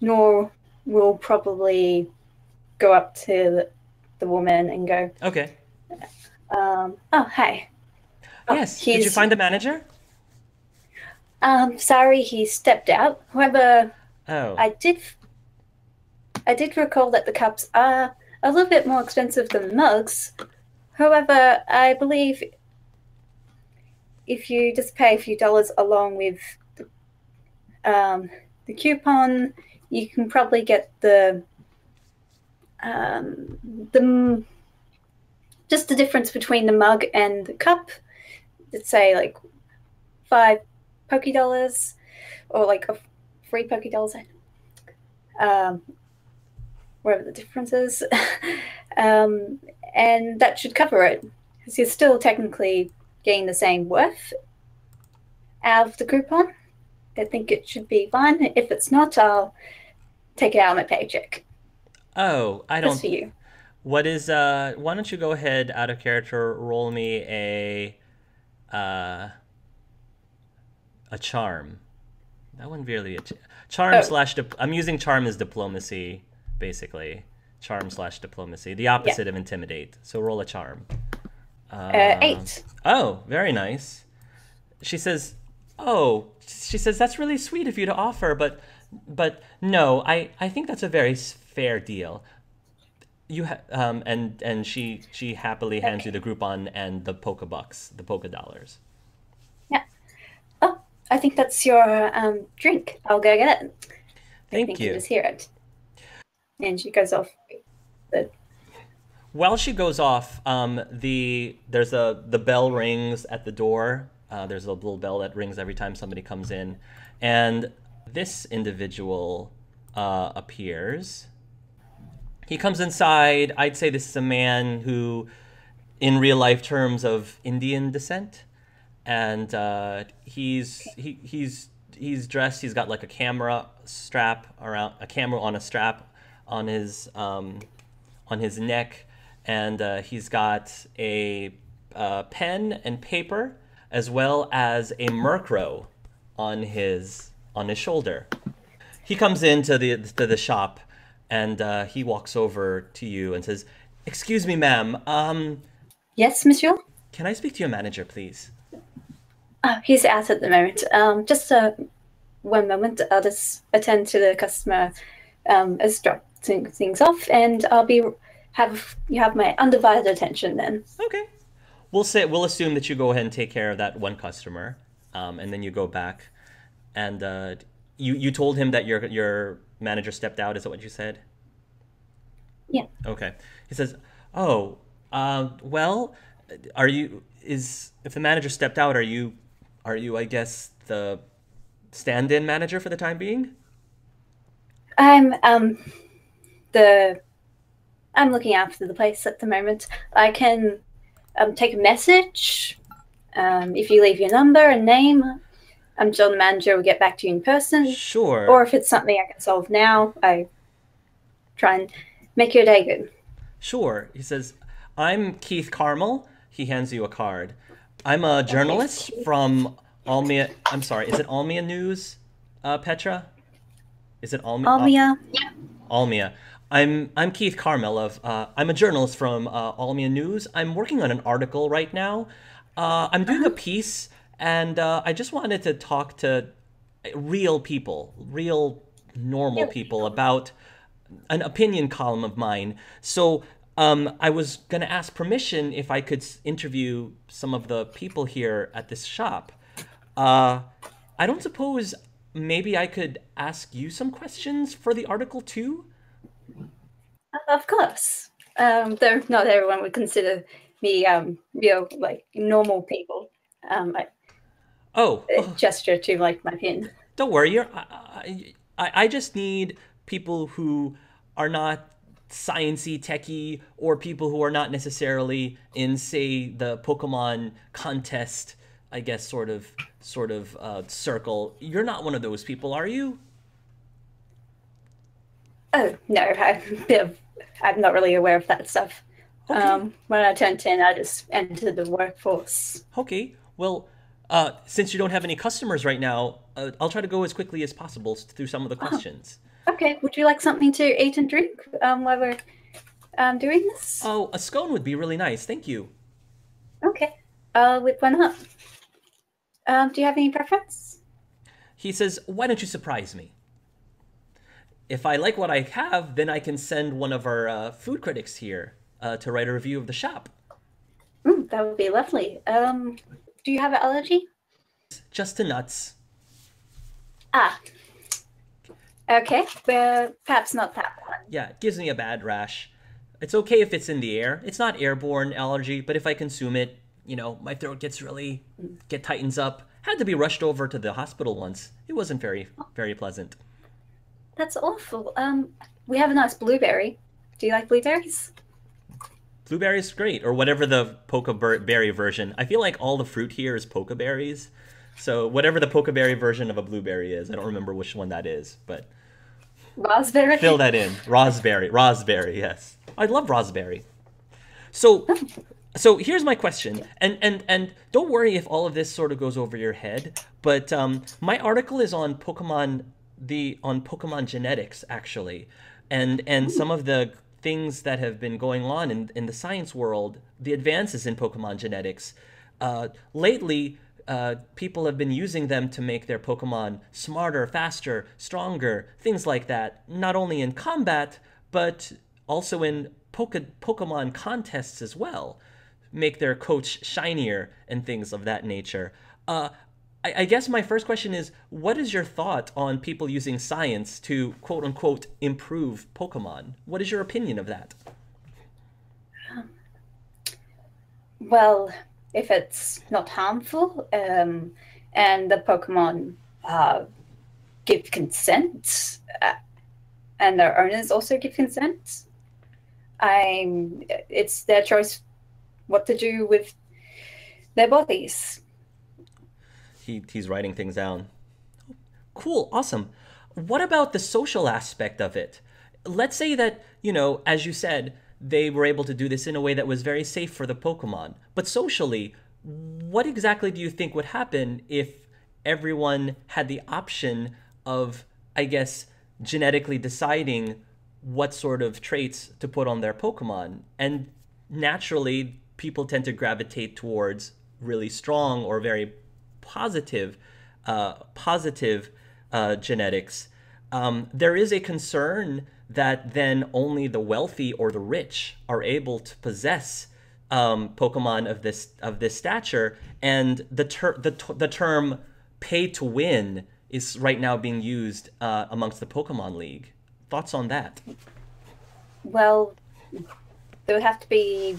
Noire will probably go up to the, the woman and go, Okay. um, "Oh, hi. Oh, yes. Did you find the manager? Um, sorry, he stepped out. However, Oh. I did, I did recall that the cups are a little bit more expensive than mugs. However, I believe if you just pay a few dollars along with the, um, the coupon, you can probably get the um, the just the difference between the mug and the cup. Let's say like five Poke dollars, or like a free Poke dollars. Um, whatever the difference is, um, and that should cover it because you're still technically getting the same worth out of the coupon. I think it should be fine. If it's not, I'll take it out of my paycheck. oh, I Just for don't. you. What is uh? Why don't you go ahead out of character? Roll me a uh. A charm. That wouldn't really a ch- charm Oh. slash. Dip- I'm using charm as diplomacy, basically. Charm slash diplomacy, the opposite of intimidate. So roll a charm. Uh, eight. Oh, very nice. She says, "Oh, she says that's really sweet of you to offer, but but no, I I think that's a very fair deal. You ha- um and and she she happily hands you the Groupon and the Poke bucks, the Poke dollars. Yeah. Oh, I think that's your um, drink. I'll go get it. I Thank think you. just hear it. And she goes off. While she goes off, um, the there's a the bell rings at the door. Uh, there's a little bell that rings every time somebody comes in, and this individual uh, appears. He comes inside. I'd say this is a man who, in real life terms, of Indian descent, and uh, he's he, he's he's dressed. He's got like a camera strap around a camera on a strap on his um, on his neck, and uh, he's got a uh, pen and paper as well as a Murkrow on his on his shoulder. He comes into the to the shop, and uh, he walks over to you and says, "Excuse me, ma'am. Um, Yes, monsieur? can I speak to your manager, please?" Oh, he's out at the moment. Um, just uh, one moment. I'll just attend to the customer um, as dropping things off, and I'll be have you have my undivided attention then. Okay. We'll say we'll assume that you go ahead and take care of that one customer, um, and then you go back, and uh, you you told him that your your manager stepped out. Is that what you said? Yeah. Okay. He says, "Oh, uh, well, are you is if the manager stepped out, are you are you I guess the stand-in manager for the time being?" I'm um the I'm looking after the place at the moment. I can um, take a message. Um, if you leave your number and name, I'm sure the manager will get back to you in person. Sure. Or if it's something I can solve now, I try and make your day good. Sure. He says, I'm Keith Carmel. He hands you a card. I'm a journalist from Almia. I'm sorry, is it Almia News, uh, Petha? Is it Almia? Almia, Almia. I'm I'm Keith Carmel of uh, I'm a journalist from uh, Almia News. I'm working on an article right now. Uh, I'm doing a piece, and uh, I just wanted to talk to real people, real normal people about an opinion column of mine. So um, I was gonna ask permission if I could interview some of the people here at this shop. Uh, I don't suppose maybe I could ask you some questions for the article too. Of course. Um, though not everyone would consider me um, real, like normal people. Um, I Oh, gesture to like my pin. don't worry. You're, I, I, I just need people who are not sciencey, techie, or people who are not necessarily in, say, the Pokemon contest. I guess sort of, sort of uh, circle. You're not one of those people, are you? Oh no, I'm, bit of, I'm not really aware of that stuff. Okay. Um, when I turned ten, I just entered the workforce. Okay. Well, uh, since you don't have any customers right now, uh, I'll try to go as quickly as possible through some of the questions. Okay, would you like something to eat and drink um, while we're um, doing this? Oh, a scone would be really nice. Thank you. Okay, I'll whip one up. Um, do you have any preference? He says, Why don't you surprise me? If I like what I have, then I can send one of our uh, food critics here uh, to write a review of the shop. Mm, that would be lovely. Um, do you have an allergy? Just to nuts. Ah. Okay, well, perhaps not that one. Yeah, it gives me a bad rash. It's okay if it's in the air. It's not airborne allergy, but if I consume it, you know, my throat gets really get tightens up. Had to be rushed over to the hospital once. It wasn't very very pleasant. That's awful. Um, we have a nice blueberry. Do you like blueberries? Blueberries, great, or whatever the pokeberry berry version. I feel like all the fruit here is pokeberries. So whatever the pokeberry version of a blueberry is, I don't remember which one that is, but Raspberry. fill that in. Raspberry, raspberry, yes. I love raspberry. So, so here's my question, and and and don't worry if all of this sort of goes over your head, but um, my article is on Pokemon the on Pokemon genetics actually, and and some of the things that have been going on in in the science world, the advances in Pokemon genetics. Uh, lately, uh, people have been using them to make their Pokemon smarter, faster, stronger, things like that. Not only in combat, but also in Poke- Pokemon contests as well. Make their coach shinier and things of that nature. Uh, I, I guess my first question is what is your thought on people using science to quote unquote improve Pokemon? What is your opinion of that? Well, if it's not harmful, um, and the Pokemon uh, give consent, uh, and their owners also give consent, I'm. It's their choice what to do with their bodies. He, he's writing things down. Cool, awesome. What about the social aspect of it? Let's say that, you know, as you said, they were able to do this in a way that was very safe for the Pokemon. But socially, what exactly do you think would happen if everyone had the option of, I guess, genetically deciding what sort of traits to put on their Pokemon? And naturally, people tend to gravitate towards really strong or very positive, uh, positive uh, genetics. Um, there is a concern that then only the wealthy or the rich are able to possess um, Pokemon of this of this stature, and the ter- the t- the term "pay to win" is right now being used uh, amongst the Pokemon League. Thoughts on that? Well, there would have to be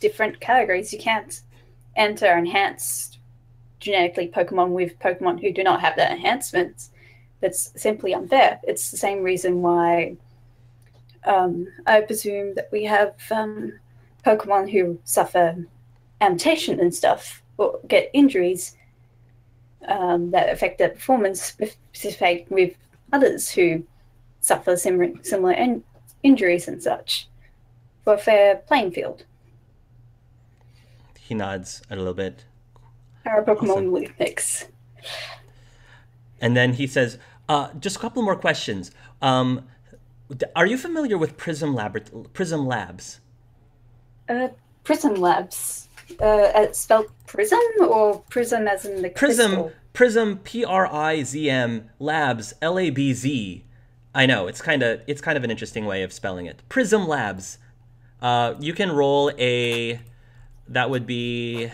different categories. You can't enter enhanced genetically Pokemon with Pokemon who do not have that enhancement. That's simply unfair. It's the same reason why um, I presume that we have um, Pokemon who suffer amputation and stuff or get injuries um, that affect their performance, participate with others who suffer similar, similar in- injuries and such for a fair playing field. He nods a little bit. Our Pokemon Awesome. Olympics. And then he says, uh, just a couple more questions. Um, are you familiar with Prism, Labor- Prism Labs? Uh, Prism Labs. Uh, uh, spelled Prism or Prism as in the Prism, crystal? Prism, P R I Z M, Labs, L A B Z. I know it's kind of it's kind of an interesting way of spelling it. Prizm Labz. Uh, you can roll a. That would be,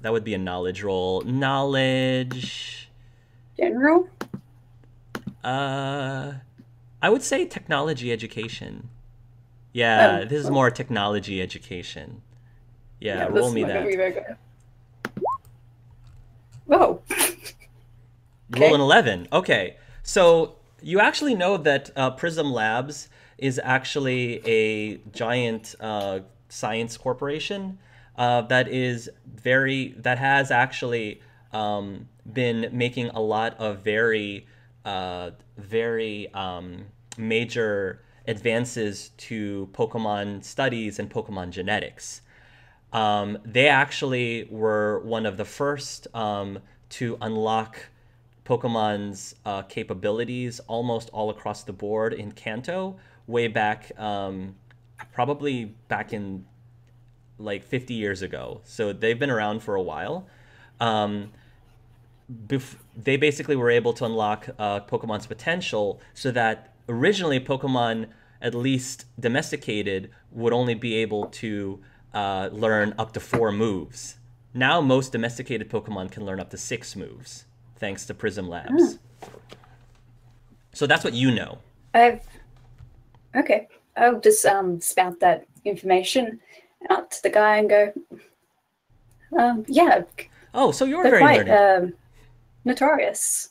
that would be a knowledge roll. Knowledge. General? Uh, I would say technology education. Yeah, Oh, this is more technology education. Yeah, this roll me that. be very good. Whoa. Roll an 11. Okay. So you actually know that uh, Prizm Labz is actually a giant uh, science corporation uh, that is very, that has actually um, been making a lot of very, uh, very um, major advances to Pokemon studies and Pokemon genetics. Um, they actually were one of the first um, to unlock Pokemon's uh, capabilities almost all across the board in Kanto way back, um, probably back in like 50 years ago. So they've been around for a while. Um, bef- they basically were able to unlock uh, Pokemon's potential so that originally Pokemon, at least domesticated, would only be able to uh, learn up to four moves. Now most domesticated Pokemon can learn up to six moves, thanks to Prizm Labz. So that's what you know. I've okay. I'll just um spout that information out to the guy and go. Um, yeah, Oh, so you're very quite um, notorious.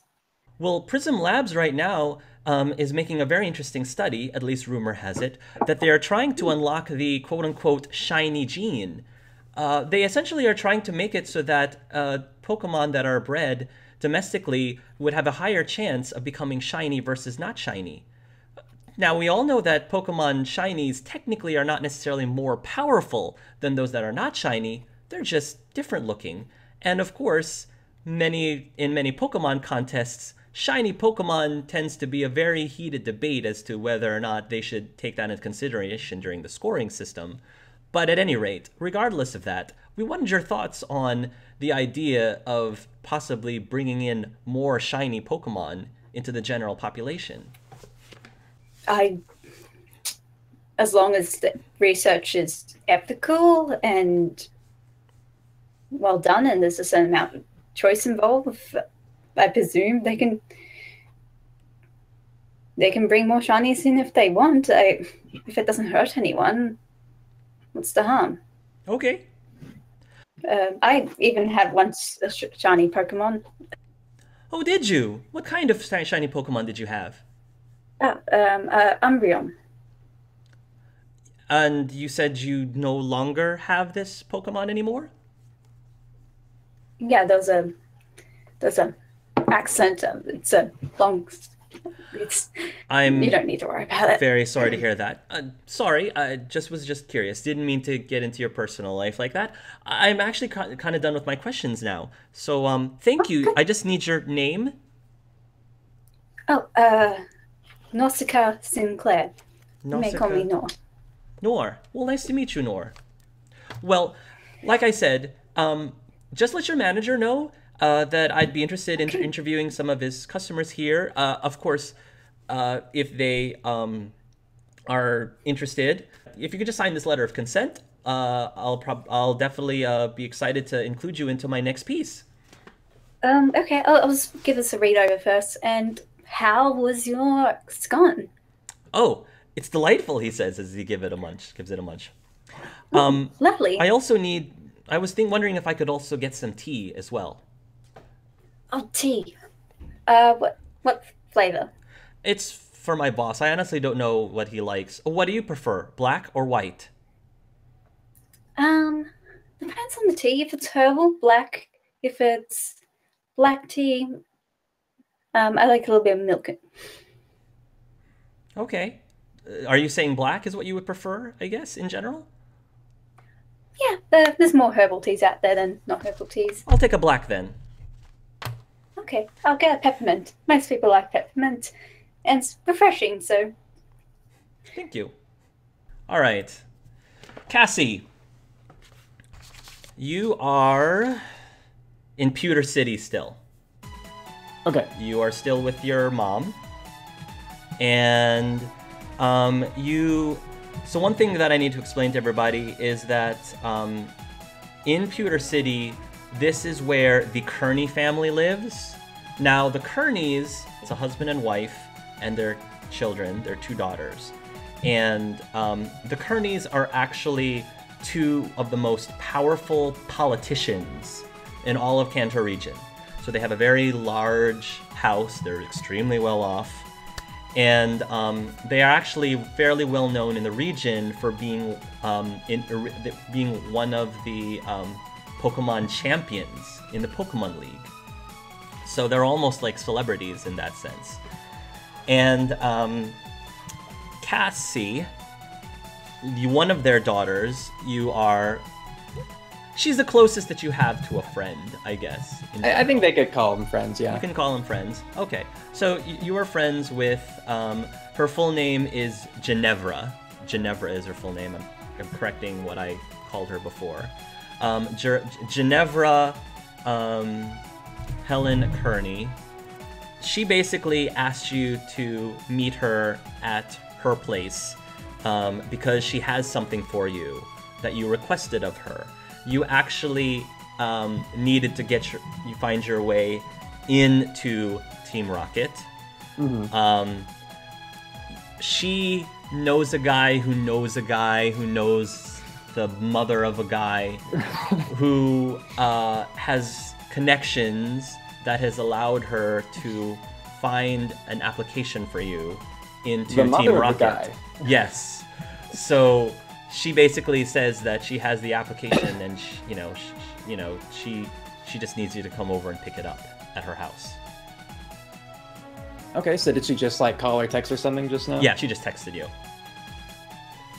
Well, Prizm Labz right now um, is making a very interesting study, at least rumor has it, that they are trying to unlock the quote unquote shiny gene. Uh, they essentially are trying to make it so that uh, Pokemon that are bred domestically would have a higher chance of becoming shiny versus not shiny. Now, we all know that Pokemon shinies technically are not necessarily more powerful than those that are not shiny, they're just different looking. And of course, many in many Pokemon contests, shiny Pokemon tends to be a very heated debate as to whether or not they should take that into consideration during the scoring system. But at any rate, regardless of that, we wanted your thoughts on the idea of possibly bringing in more shiny Pokemon into the general population. I, as long as the research is ethical and well done, and there's a certain amount of choice involved, I presume they can they can bring more shinies in if they want. I, if it doesn't hurt anyone, what's the harm? Okay. Uh, I even had once a shiny Pokemon. Oh, did you? What kind of shiny Pokemon did you have? Oh, um, uh, Umbreon. And you said you no longer have this Pokemon anymore? Yeah, there's a there's a accent. Um, it's a long. It's I'm you don't need to worry about it. very sorry to hear that. Uh, sorry, I just was just curious. Didn't mean to get into your personal life like that. I'm actually kind of done with my questions now. So, um, thank you. I just need your name. Oh, uh, Nausicaa Sinclair. You may call me. Noire. Noire. Well, nice to meet you, Noire. Well, like I said, um, just let your manager know uh, that I'd be interested in interviewing some of his customers here. Uh, of course, uh, if they um, are interested, if you could just sign this letter of consent, uh, I'll prob- I'll definitely uh, be excited to include you into my next piece. Um, okay, I'll, I'll just give this a read over first. And how was your scone? Oh, it's delightful, he says as he give it a munch, gives it a munch. Um, Lovely. I also need. I was think, wondering if I could also get some tea as well. Oh, tea. Uh, what what flavor? It's for my boss. I honestly don't know what he likes. What do you prefer, black or white? Um, depends on the tea. If it's herbal, black. If it's black tea, um, I like a little bit of milk. Okay. Uh, Are you saying black is what you would prefer? I guess in general. Yeah, there, there's more herbal teas out there than not herbal teas. I'll take a black then. Okay, I'll get a peppermint. Most people like peppermint, and it's refreshing. So, Thank you. All right, Cassie. You are in Pewter City still. Okay. you are still with your mom. And um, you so one thing that i need to explain to everybody is that um, in pewter city this is where the kearney family lives. Now the kearneys it's a husband and wife and their children their two daughters. And um, the kearneys are actually two of the most powerful politicians in all of kanto region so they have a very large house. They're extremely well off. And um, they are actually fairly well known in the region for being um, in, er, being one of the um, Pokemon champions in the Pokemon League. So they're almost like celebrities in that sense. And um, Cassie, one of their daughters, you are. She's the closest that you have to a friend, I guess. I, I think they could call them friends. Yeah, you can call them friends. Okay. So y- you are friends with. Um, her full name is Ginevra. Ginevra is her full name. I'm, I'm correcting what I called her before. Um, Ginevra um, Helen Kearney. She basically asked you to meet her at her place um, because she has something for you that you requested of her. You actually um, needed to get your, you find your way into Team Rocket. Mhm. Um, she knows a guy who knows a guy who knows the mother of a guy who uh, has connections that has allowed her to find an application for you into The Team mother of the Rocket. guy. Yes. So she basically says that she has the application, and sh you know, sh you know, she she just needs you to come over and pick it up at her house. Okay. So did she just like call or text or something just now? Yeah, she just texted you.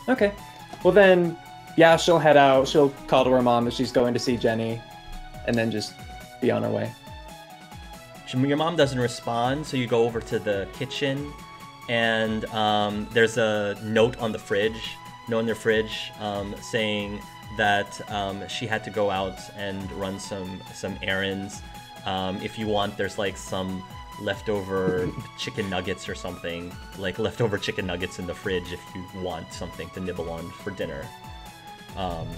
Okay. Well then, yeah, she'll head out. She'll call to her mom that she's going to see Jenny, and then just be on her way. Your mom doesn't respond, so you go over to the kitchen, and um, there's a note on the fridge, note on the fridge, um, saying that um, she had to go out and run some some errands. Um, if you want, there's like some leftover chicken nuggets or something, like leftover chicken nuggets in the fridge if you want something to nibble on for dinner. Um,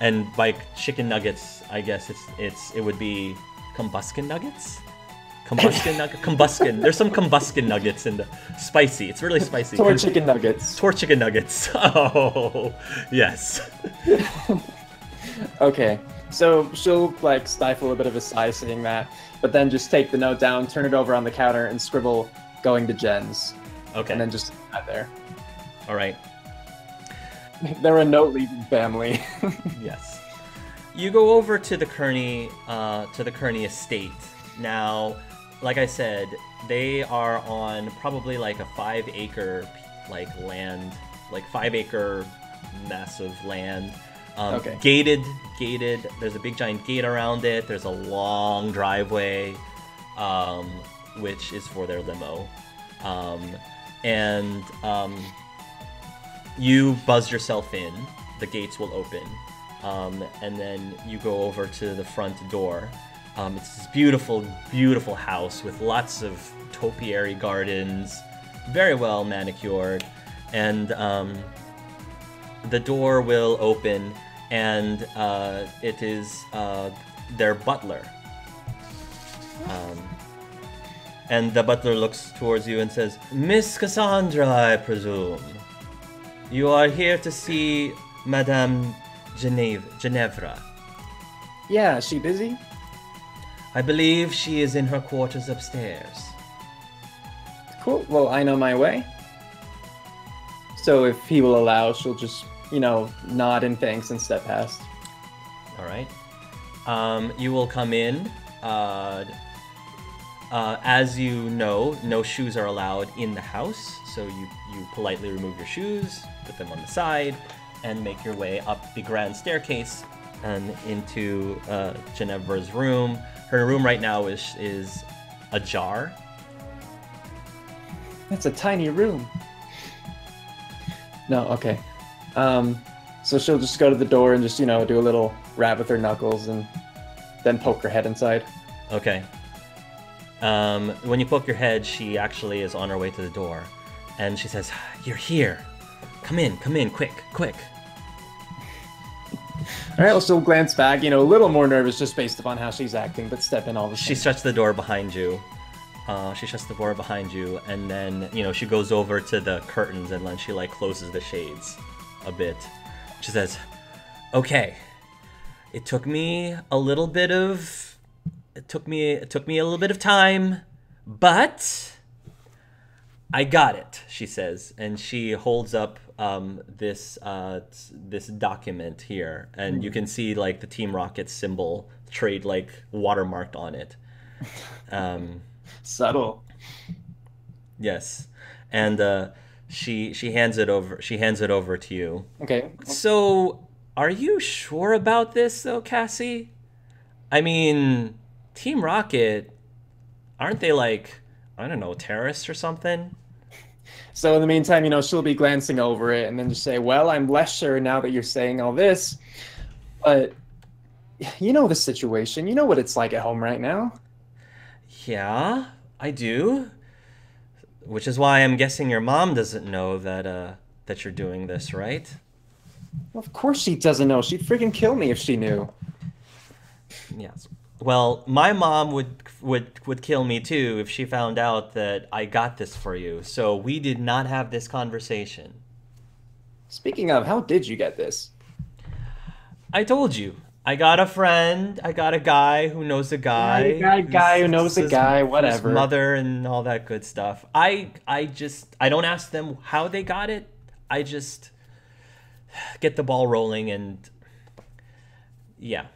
and by chicken nuggets, I guess it's it's it would be combusken nuggets. Combusken nugget, combusken. There's some combustion nuggets in the spicy. It's really spicy. We're chicken nuggets. Tor chicken nuggets. Oh, yes. Okay. So she'll like stifle a bit of a sigh saying that, but then just take the note down, turn it over on the counter, and scribble "going to Jen's," Okay. and then just that there. All right. They're a note leaving family. Yes. You go over to the Kearney, uh, to the Kearney estate. Now, like I said, they are on probably like a five acre, like land, like five acre massive land. Um, Okay. Gated, gated. There's a big giant gate around it. There's a long driveway, um, which is for their limo. Um, and um, you buzz yourself in. The gates will open, um, and then you go over to the front door. Um, it's this beautiful, beautiful house with lots of topiary gardens, very well manicured, and um, the door will open, and uh, it is uh, their butler, Um, and the butler looks towards you and says, Miss Cassandra, I presume. You are here to see Madame Geneve- Ginevra. Yeah, is she busy? I believe she is in her quarters upstairs. Cool. Well, I know my way. So if he will allow, she'll just, you know, nod in thanks and step past. All right. Um, you will come in. Uh, uh, as you know, no shoes are allowed in the house, so you, you politely remove your shoes, put them on the side, and make your way up the grand staircase and into uh, Ginevra's room. Her room right now is is ajar. That's a tiny room. No, okay. Um, so she'll just go to the door and just, you know, do a little rap with her knuckles and then poke her head inside. Okay. Um, when you poke your head, she actually is on her way to the door, and she says, "You're here. Come in, come in, quick, quick." All right, well, she'll glance back, you know, a little more nervous just based upon how she's acting, but step in all the She same. shuts the door behind you. Uh, she shuts the door behind you, and then you know she goes over to the curtains, and then she like closes the shades a bit. She says, "Okay, it took me a little bit of, it took me it took me a little bit of time, but." I got it, she says, and she holds up um, this uh, this document here, and you can see like the Team Rocket symbol trade like watermarked on it. Um, Subtle. yes, and uh, she she hands it over. She hands it over to you. Okay. So, are you sure about this, though, Cassie? I mean, Team Rocket, aren't they like I don't know terrorists or something? So in the meantime, you know, she'll be glancing over it and then just say, "Well, I'm less sure now that you're saying all this, but you know the situation. You know what it's like at home right now." Yeah, I do. Which is why I'm guessing your mom doesn't know that uh that you're doing this, right? Well, of course she doesn't know. She'd freaking kill me if she knew. Yes. Well, my mom would would would kill me too if she found out that I got this for you. So we did not have this conversation. Speaking of, how did you get this? I told you. I got a friend. I got a guy who knows a guy. you got a guy who knows a guy, whatever. mother and all that good stuff. I I just I don't ask them how they got it. I just get the ball rolling and yeah.